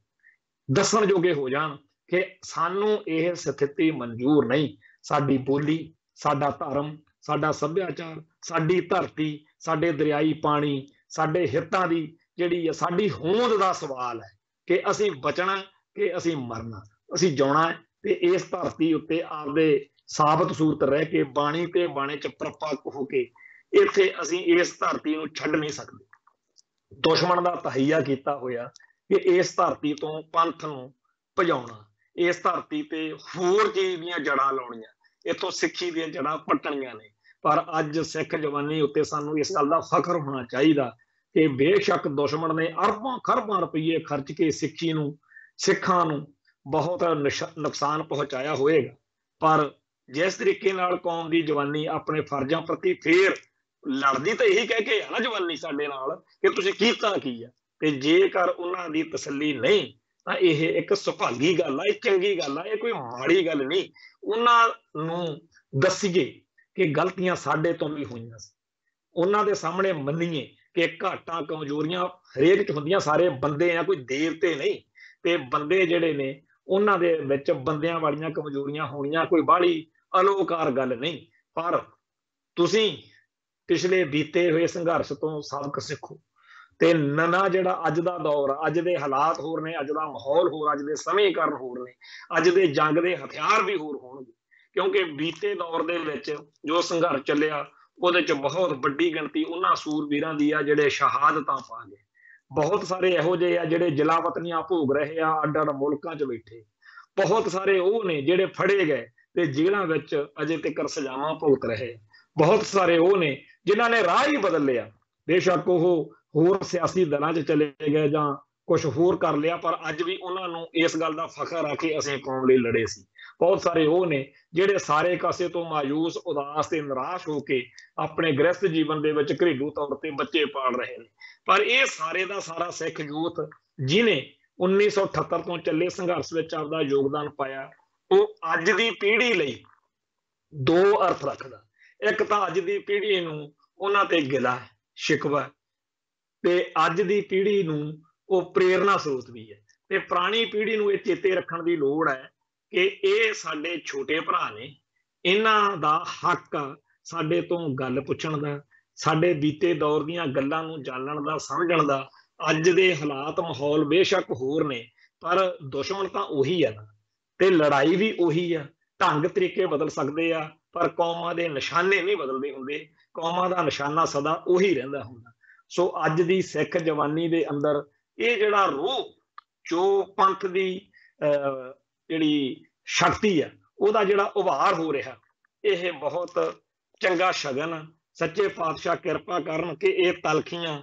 ਦੱਸਣ ਜੋਗੇ ਹੋ ਜਾਣ ਕਿ ਸਾਨੂੰ ਇਹ ਸਥਿਤੀ ਮਨਜ਼ੂਰ ਨਹੀਂ। ਸਾਡੀ ਬੋਲੀ, ਸਾਡਾ ਧਰਮ, ਸਾਡਾ ਸੱਭਿਆਚਾਰ, ਸਾਡੀ ਧਰਤੀ ਸਾਡੇ ਦਰਿਆਈ ਪਾਣੀ, ਸਾਡੇ ਹਿੱਤਾਂ ਦੀ ਜਿਹੜੀ ਹੈ ਸਾਡੀ ਹੋਂਦ ਦਾ ਸਵਾਲ ਹੈ ਕਿ ਅਸੀਂ ਬਚਣਾ ਕਿ ਅਸੀਂ ਮਰਨਾ ਅਸੀਂ ਜਾਣਾ ਤੇ ਇਸ ਧਰਤੀ ਉੱਤੇ ਆਪਦੇ ਸਾਬਤ ਸੂਰਤ ਰਹਿ ਕੇ ਬਾਣੀ ਤੇ ਬਾਣੇ ਚ ਪ੍ਰਪੱਕ ਹੋ ਕੇ ਇੱਥੇ ਅਸੀਂ ਇਸ ਧਰਤੀ ਨੂੰ ਛੱਡ ਨਹੀਂ ਸਕਦੇ। ਦੁਸ਼ਮਣ ਦਾ ਤਹਈਆ ਕੀਤਾ ਹੋਇਆ ਕਿ ਇਸ ਧਰਤੀ ਤੋਂ ਪੰਥ ਨੂੰ ਭਜਾਉਣਾ ਇਸ ਧਰਤੀ ਤੇ ਹੋਰ ਚੀਜ਼ ਦੀਆਂ ਜੜਾਂ ਲਾਉਣੀਆਂ, ਇਥੋਂ ਸਿੱਖੀ ਦੀਆਂ ਜੜਾਂ ਪੱਟਣੀਆਂ ਨੇ। ਪਰ ਅੱਜ ਸਿੱਖ ਜਵਾਨੀ ਉੱਤੇ ਸਾਨੂੰ ਇਸ ਗੱਲ ਦਾ ਫਖਰ ਹੋਣਾ ਚਾਹੀਦਾ ਕਿ ਬੇਸ਼ੱਕ ਦੁਸ਼ਮਣ ਨੇ ਅਰਬਾਂ ਖਰਬਾਂ ਰੁਪਏ ਖਰਚ ਕੇ ਸਿੱਖੀ ਨੂੰ, ਸਿੱਖਾਂ ਨੂੰ ਬਹੁਤ ਨੁਕਸਾਨ ਪਹੁੰਚਾਇਆ ਹੋਵੇਗਾ। ਪਰ ਜਿਸ ਤਰੀਕੇ ਨਾਲ ਕੌਮ ਦੀ ਜਵਾਨੀ ਆਪਣੇ ਫਰਜ਼ਾਂ ਪ੍ਰਤੀ ਫੇਰ ਲੜਦੀ ਤਾਂ ਇਹੀ ਕਹਿ ਕੇ ਆ ਨਾ ਜਵਾਨੀ ਸਾਡੇ ਨਾਲ ਕਿ ਤੁਸੀਂ ਕੀਤਾ ਕੀ ਆ ਤੇ ਜੇਕਰ ਉਹਨਾਂ ਦੀ ਤਸੱਲੀ ਨਹੀਂ, ਤਾਂ ਇਹ ਇੱਕ ਸੁਭਾਗੀ ਗੱਲ ਆ, ਇਹ ਚੰਗੀ ਗੱਲ ਆ, ਇਹ ਕੋਈ ਮਾੜੀ ਗੱਲ ਨਹੀਂ। ਉਹਨਾਂ ਨੂੰ ਦੱਸੀਏ ਕਿ ਗਲਤੀਆਂ ਸਾਡੇ ਤੋਂ ਵੀ ਹੋਈਆਂ ਸੀ। ਉਹਨਾਂ ਦੇ ਸਾਹਮਣੇ ਮੰਨੀਏ ਕਿ ਘਾਟਾਂ, ਕਮਜ਼ੋਰੀਆਂ ਹਰੇਕ ਚ ਹੁੰਦੀਆਂ, ਸਾਰੇ ਬੰਦੇ ਆ, ਕੋਈ ਦੇਵਤੇ ਨਹੀਂ। ਤੇ ਬੰਦੇ ਜਿਹੜੇ ਨੇ, ਉਹਨਾਂ ਦੇ ਵਿੱਚ ਬੰਦਿਆਂ ਵਾਲੀਆਂ ਕਮਜ਼ੋਰੀਆਂ ਹੋਣੀਆਂ ਕੋਈ ਬਾਹਲੀ ਅਲੋਕਾਰ ਗੱਲ ਨਹੀਂ। ਪਰ ਤੁਸੀਂ ਪਿਛਲੇ ਬੀਤੇ ਹੋਏ ਸੰਘਰਸ਼ ਤੋਂ ਸਬਕ ਸਿੱਖੋ। ਤੇ ਨਨਾ ਜਿਹੜਾ ਅੱਜ ਦਾ ਦੌਰ ਆ, ਅੱਜ ਦੇ ਹਾਲਾਤ ਹੋਰ ਨੇ, ਅੱਜ ਦਾ ਮਾਹੌਲ ਹੋਰ, ਅੱਜ ਦੇ ਸਮੀਕਰਨ ਹੋਰ ਨੇ, ਅੱਜ ਦੇ ਜੰਗ ਦੇ ਹਥਿਆਰ ਵੀ ਹੋਰ ਹੋਣਗੇ। ਕਿਉਂਕਿ ਬੀਤੇ ਦੌਰ ਦੇ ਵਿੱਚ ਜੋ ਸੰਘਰਸ਼ ਚੱਲਿਆ, ਉਹਦੇ ਚ ਬਹੁਤ ਵੱਡੀ ਗਿਣਤੀ ਉਹਨਾਂ ਸੂਰਬੀਰਾਂ ਦੀ ਆ, ਜਿਹੜੇ ਸ਼ਹਾਦਤਾਂ ਪਾ ਗਏ। ਬਹੁਤ ਸਾਰੇ ਇਹੋ ਜਿਹੇ ਆ ਜਿਹੜੇ ਜਲਾਵਤਨੀਆਂ ਭੋਗ ਰਹੇ ਆ ਅੱਡ ਅੱਡ ਮੁਲਕਾਂ 'ਚ ਬੈਠੇ। ਬਹੁਤ ਸਾਰੇ ਉਹ ਨੇ ਜਿਹੜੇ ਫੜੇ ਗਏ ਤੇ ਜੇਲ੍ਹਾਂ ਵਿੱਚ ਅਜੇ ਤੱਕ ਸਜ਼ਾਵਾਂ ਭੁਗਤ ਰਹੇ। ਬਹੁਤ ਸਾਰੇ ਉਹ ਨੇ ਜਿਨ੍ਹਾਂ ਨੇ ਰਾਹ ਹੀ ਬਦਲ ਲਿਆ। ਬੇਸ਼ੱਕ ਉਹ ਹੋਰ ਸਿਆਸੀ ਦਲਾਂ 'ਚ ਚਲੇ ਗਏ ਜਾਂ ਕੁਝ ਹੋਰ ਕਰ ਲਿਆ, ਪਰ ਅੱਜ ਵੀ ਉਹਨਾਂ ਨੂੰ ਇਸ ਗੱਲ ਦਾ ਫਖਰ ਆ ਕਿ ਅਸੀਂ ਕੌਮ ਲਈ ਲੜੇ ਸੀ। ਬਹੁਤ ਸਾਰੇ ਉਹ ਨੇ ਜਿਹੜੇ ਸਾਰੇ ਕਾਸੇ ਤੋਂ ਮਾਯੂਸ, ਉਦਾਸ ਤੇ ਨਿਰਾਸ਼ ਹੋ ਕੇ ਆਪਣੇ ਗ੍ਰਸਥ ਜੀਵਨ ਦੇ ਵਿੱਚ ਘਰੇਲੂ ਤੌਰ ਤੇ ਬੱਚੇ ਪਾਲ ਰਹੇ ਨੇ। ਪਰ ਇਹ ਸਾਰੇ ਦਾ ਸਾਰਾ ਸਿੱਖ ਯੂਥ ਜਿਨੇ 1978 ਤੋਂ ਚੱਲੇ ਸੰਘਰਸ਼ ਵਿੱਚ ਆਪਦਾ ਯੋਗਦਾਨ ਪਾਇਆ, ਉਹ ਅੱਜ ਦੀ ਪੀੜ੍ਹੀ ਲਈ ਦੋ ਅਰਥ ਰੱਖਦਾ। ਇੱਕ ਤਾਂ ਅੱਜ ਦੀ ਪੀੜ੍ਹੀ ਨੂੰ ਉਹਨਾਂ ਤੇ ਗਿਲਾ, ਸ਼ਿਕਵਾ ਤੇ ਅੱਜ ਦੀ ਪੀੜ੍ਹੀ ਨੂੰ ਉਹ ਪ੍ਰੇਰਣਾ ਸਰੋਤ ਵੀ ਹੈ। ਤੇ ਪੁਰਾਣੀ ਪੀੜ੍ਹੀ ਨੂੰ ਇਹ ਚੇਤੇ ਰੱਖਣ ਦੀ ਲੋੜ ਹੈ ਕਿ ਇਹ ਸਾਡੇ ਛੋਟੇ ਭਰਾ ਨੇ, ਇਹਨਾਂ ਦਾ ਹੱਕ ਆ ਸਾਡੇ ਤੋਂ ਗੱਲ ਪੁੱਛਣ ਦਾ, ਸਾਡੇ ਬੀਤੇ ਦੌਰ ਦੀਆਂ ਗੱਲਾਂ ਨੂੰ ਜਾਣਨ ਦਾ, ਸਮਝਣ ਦਾ, ਅੱਜ ਦੇ ਹਾਲਾਤ ਮਾਹੌਲ ਬੇਸ਼ੱਕ ਹੋਰ ਨੇ, ਪਰ ਦੁਸ਼ਮਣ ਤਾਂ ਉਹੀ ਆ ਨਾ। ਤੇ ਲੜਾਈ ਵੀ ਉਹੀ ਆ, ਢੰਗ ਤਰੀਕੇ ਬਦਲ ਸਕਦੇ ਆ, ਪਰ ਕੌਮਾਂ ਦੇ ਨਿਸ਼ਾਨੇ ਨਹੀਂ ਬਦਲਦੇ ਹੁੰਦੇ, ਕੌਮਾਂ ਦਾ ਨਿਸ਼ਾਨਾ ਸਦਾ ਉਹੀ ਰਹਿੰਦਾ ਹੁੰਦਾ। ਸੋ ਅੱਜ ਦੀ ਸਿੱਖ ਜਵਾਨੀ ਦੇ ਅੰਦਰ ਇਹ ਜਿਹੜਾ ਰੋਹ, ਜੋ ਪੰਥ ਦੀ ਜਿਹੜੀ ਸ਼ਕਤੀ ਹੈ ਉਹਦਾ ਜਿਹੜਾ ਉਭਾਰ ਹੋ ਰਿਹਾ, ਇਹ ਬਹੁਤ ਚੰਗਾ ਸ਼ਗਨ ਸੱਚੇ ਪਾਤਸ਼ਾਹ ਕਿਰਪਾ ਕਰਨ ਕਿ ਇਹ ਤਲਖੀਆਂ,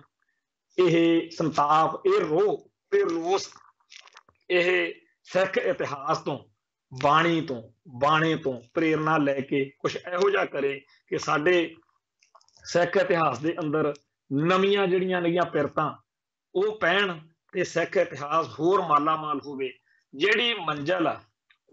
ਇਹ ਸੰਤਾਪ, ਇਹ ਰੋਹ ਤੇ ਰੋਸ, ਇਹ ਸਿੱਖ ਇਤਿਹਾਸ ਤੋਂ, ਬਾਣੀ ਤੋਂ, ਬਾਣੇ ਤੋਂ ਪ੍ਰੇਰਣਾ ਲੈ ਕੇ ਕੁਝ ਇਹੋ ਜਿਹਾ ਕਰੇ ਕਿ ਸਾਡੇ ਸਿੱਖ ਇਤਿਹਾਸ ਦੇ ਅੰਦਰ ਨਵੀਆਂ ਜਿਹੜੀਆਂ ਨਵੀਆਂ ਪਿਰਤਾਂ, ਉਹ ਪੈਣ ਤੇ ਸਿੱਖ ਇਤਿਹਾਸ ਹੋਰ ਮਾਲਾਮਾਲ ਹੋਵੇ। ਜਿਹੜੀ ਮੰਜ਼ਲ ਆ,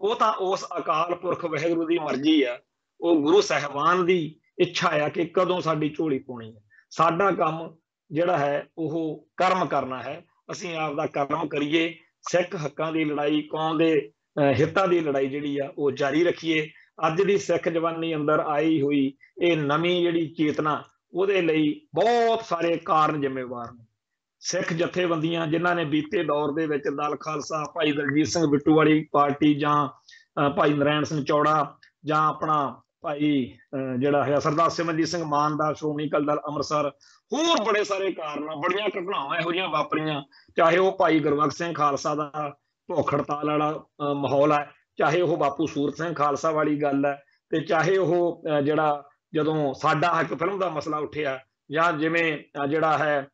ਉਹ ਤਾਂ ਉਸ ਅਕਾਲ ਪੁਰਖ ਵਾਹਿਗੁਰੂ ਦੀ ਮਰਜ਼ੀ ਆ। ਉਹ ਗੁਰੂ ਸਾਹਿਬਾਨ ਦੀ ਇੱਛਾ ਆ ਕਿ ਕਦੋਂ ਸਾਡੀ ਝੋਲੀ ਪਾਉਣੀ ਹੈ ਸਾਡਾ ਕੰਮ ਜਿਹੜਾ ਹੈ, ਉਹ ਕਰਮ ਕਰਨਾ ਹੈ। ਅਸੀਂ ਆਪ ਦਾ ਕਰਮ ਕਰੀਏ, ਸਿੱਖ ਹੱਕਾਂ ਦੀ ਲੜਾਈ, ਕੌਮ ਦੇ ਹਿੱਤਾਂ ਦੀ ਲੜਾਈ ਜਿਹੜੀ ਆ, ਉਹ ਜਾਰੀ ਰੱਖੀਏ। ਅੱਜ ਦੀ ਸਿੱਖ ਜਵਾਨੀ ਅੰਦਰ ਆਈ ਹੋਈ ਇਹ ਨਵੀਂ ਜਿਹੜੀ ਚੇਤਨਾ, ਉਹਦੇ ਲਈ ਬਹੁਤ ਸਾਰੇ ਕਾਰਨ ਜ਼ਿੰਮੇਵਾਰ ਨੇ। ਸਿੱਖ ਜਥੇਬੰਦੀਆਂ ਜਿਨ੍ਹਾਂ ਨੇ ਬੀਤੇ ਦੌਰ ਦੇ ਵਿੱਚ ਦਲ ਖਾਲਸਾ, ਭਾਈ ਦਲਜੀਤ ਸਿੰਘ ਬਿੱਟੂ ਵਾਲੀ ਪਾਰਟੀ ਜਾਂ ਭਾਈ ਨਰੈਣ ਸਿੰਘ ਚੌੜਾ ਜਾਂ ਆਪਣਾ ਭਾਈ ਜਿਹੜਾ ਹੈ ਸਰਦਾਰ ਸਿਮਰਜੀਤ ਸਿੰਘ ਮਾਨ ਦਾ ਸ਼੍ਰੋਮਣੀ ਅਕਾਲੀ ਦਲ ਅੰਮ੍ਰਿਤਸਰ, ਹੋਰ ਬੜੇ ਸਾਰੇ ਕਾਰਨ ਬੜੀਆਂ ਘਟਨਾਵਾਂ ਇਹੋ ਜਿਹੀਆਂ ਵਾਪਰੀਆਂ। ਚਾਹੇ ਉਹ ਭਾਈ ਗੁਰਬਖਸ਼ ਸਿੰਘ ਖਾਲਸਾ ਦਾ ਭੁੱਖ ਹੜਤਾਲ ਵਾਲਾ ਮਾਹੌਲ ਹੈ ਚਾਹੇ ਉਹ ਬਾਪੂ ਸੂਰਤ ਸਿੰਘ ਖਾਲਸਾ ਵਾਲੀ ਗੱਲ ਹੈ ਤੇ ਚਾਹੇ ਉਹ ਜਿਹੜਾ ਜਦੋਂ ਸਾਡਾ ਹੱਕ ਫਿਲਮ ਦਾ ਮਸਲਾ ਉੱਠਿਆ ਜਾਂ ਜਿਵੇਂ ਜਿਹੜਾ ਹੈ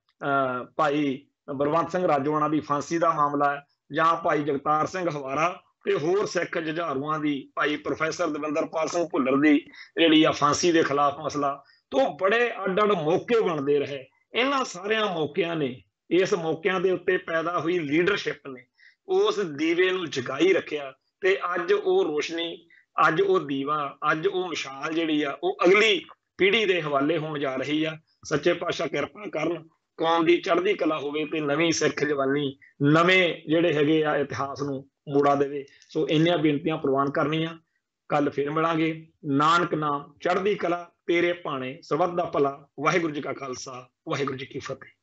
ਭਾਈ ਬਲਵੰਤ ਸਿੰਘ ਰਾਜੋਆਣਾ ਦੀ ਫਾਂਸੀ ਦਾ ਮਾਮਲਾ ਹੈ ਜਾਂ ਭਾਈ ਜਗਤਾਰ ਸਿੰਘ ਹਵਾਰਾ ਤੇ ਹੋਰ ਸਿੱਖ ਜੁਝਾਰੂਆਂ ਦੀ ਭਾਈ ਪ੍ਰੋਫੈਸਰ ਦਵਿੰਦਰਪਾਲ ਸਿੰਘ ਭੁੱਲਰ ਦੀ ਜਿਹੜੀ ਆ ਫਾਂਸੀ ਦੇ ਖਿਲਾਫ ਮਸਲਾ, ਤੋਂ ਬੜੇ ਅੱਡ-ਅੱਡ ਮੌਕੇ ਬਣਦੇ ਰਹੇ। ਇਹਨਾਂ ਸਾਰਿਆਂ ਮੌਕਿਆਂ ਨੇ, ਇਸ ਮੌਕਿਆਂ ਦੇ ਉੱਤੇ ਪੈਦਾ ਹੋਈ ਲੀਡਰਸ਼ਿਪ ਨੇ, ਉਸ ਦੀਵੇ ਨੂੰ ਜਗਾਈ ਰੱਖਿਆ ਤੇ ਅੱਜ ਉਹ ਰੋਸ਼ਨੀ, ਅੱਜ ਉਹ ਦੀਵਾ, ਅੱਜ ਉਹ ਮਿਸਾਲ ਜਿਹੜੀ ਆ, ਉਹ ਅਗਲੀ ਪੀੜ੍ਹੀ ਦੇ ਹਵਾਲੇ ਹੋਣ ਜਾ ਰਹੀ ਆ। ਸੱਚੇ ਪਾਤਸ਼ਾਹ ਕਿਰਪਾ ਕਰਨ ਕੌਮ ਦੀ ਚੜ੍ਹਦੀ ਕਲਾ ਹੋਵੇ ਤੇ ਨਵੀਂ ਸਿੱਖ ਜਵਾਨੀ, ਨਵੇਂ ਜਿਹੜੇ ਹੈਗੇ ਆ ਇਤਿਹਾਸ ਨੂੰ ਮੋੜਾ ਦੇਵੇ। ਸੋ ਇੰਨੀਆਂ ਬੇਨਤੀਆਂ ਪ੍ਰਵਾਨ ਕਰਨੀਆਂ। ਕੱਲ ਫੇਰ ਮਿਲਾਂਗੇ। ਨਾਨਕ ਨਾਮ, ਚੜ੍ਹਦੀ ਕਲਾ, ਤੇਰੇ ਭਾਣੇ, ਸਰਬੱਤ ਦਾ ਭਲਾ। ਵਾਹਿਗੁਰੂ ਜੀ ਕਾ ਖਾਲਸਾ, ਵਾਹਿਗੁਰੂ ਜੀ ਕੀ ਫਤਿਹ।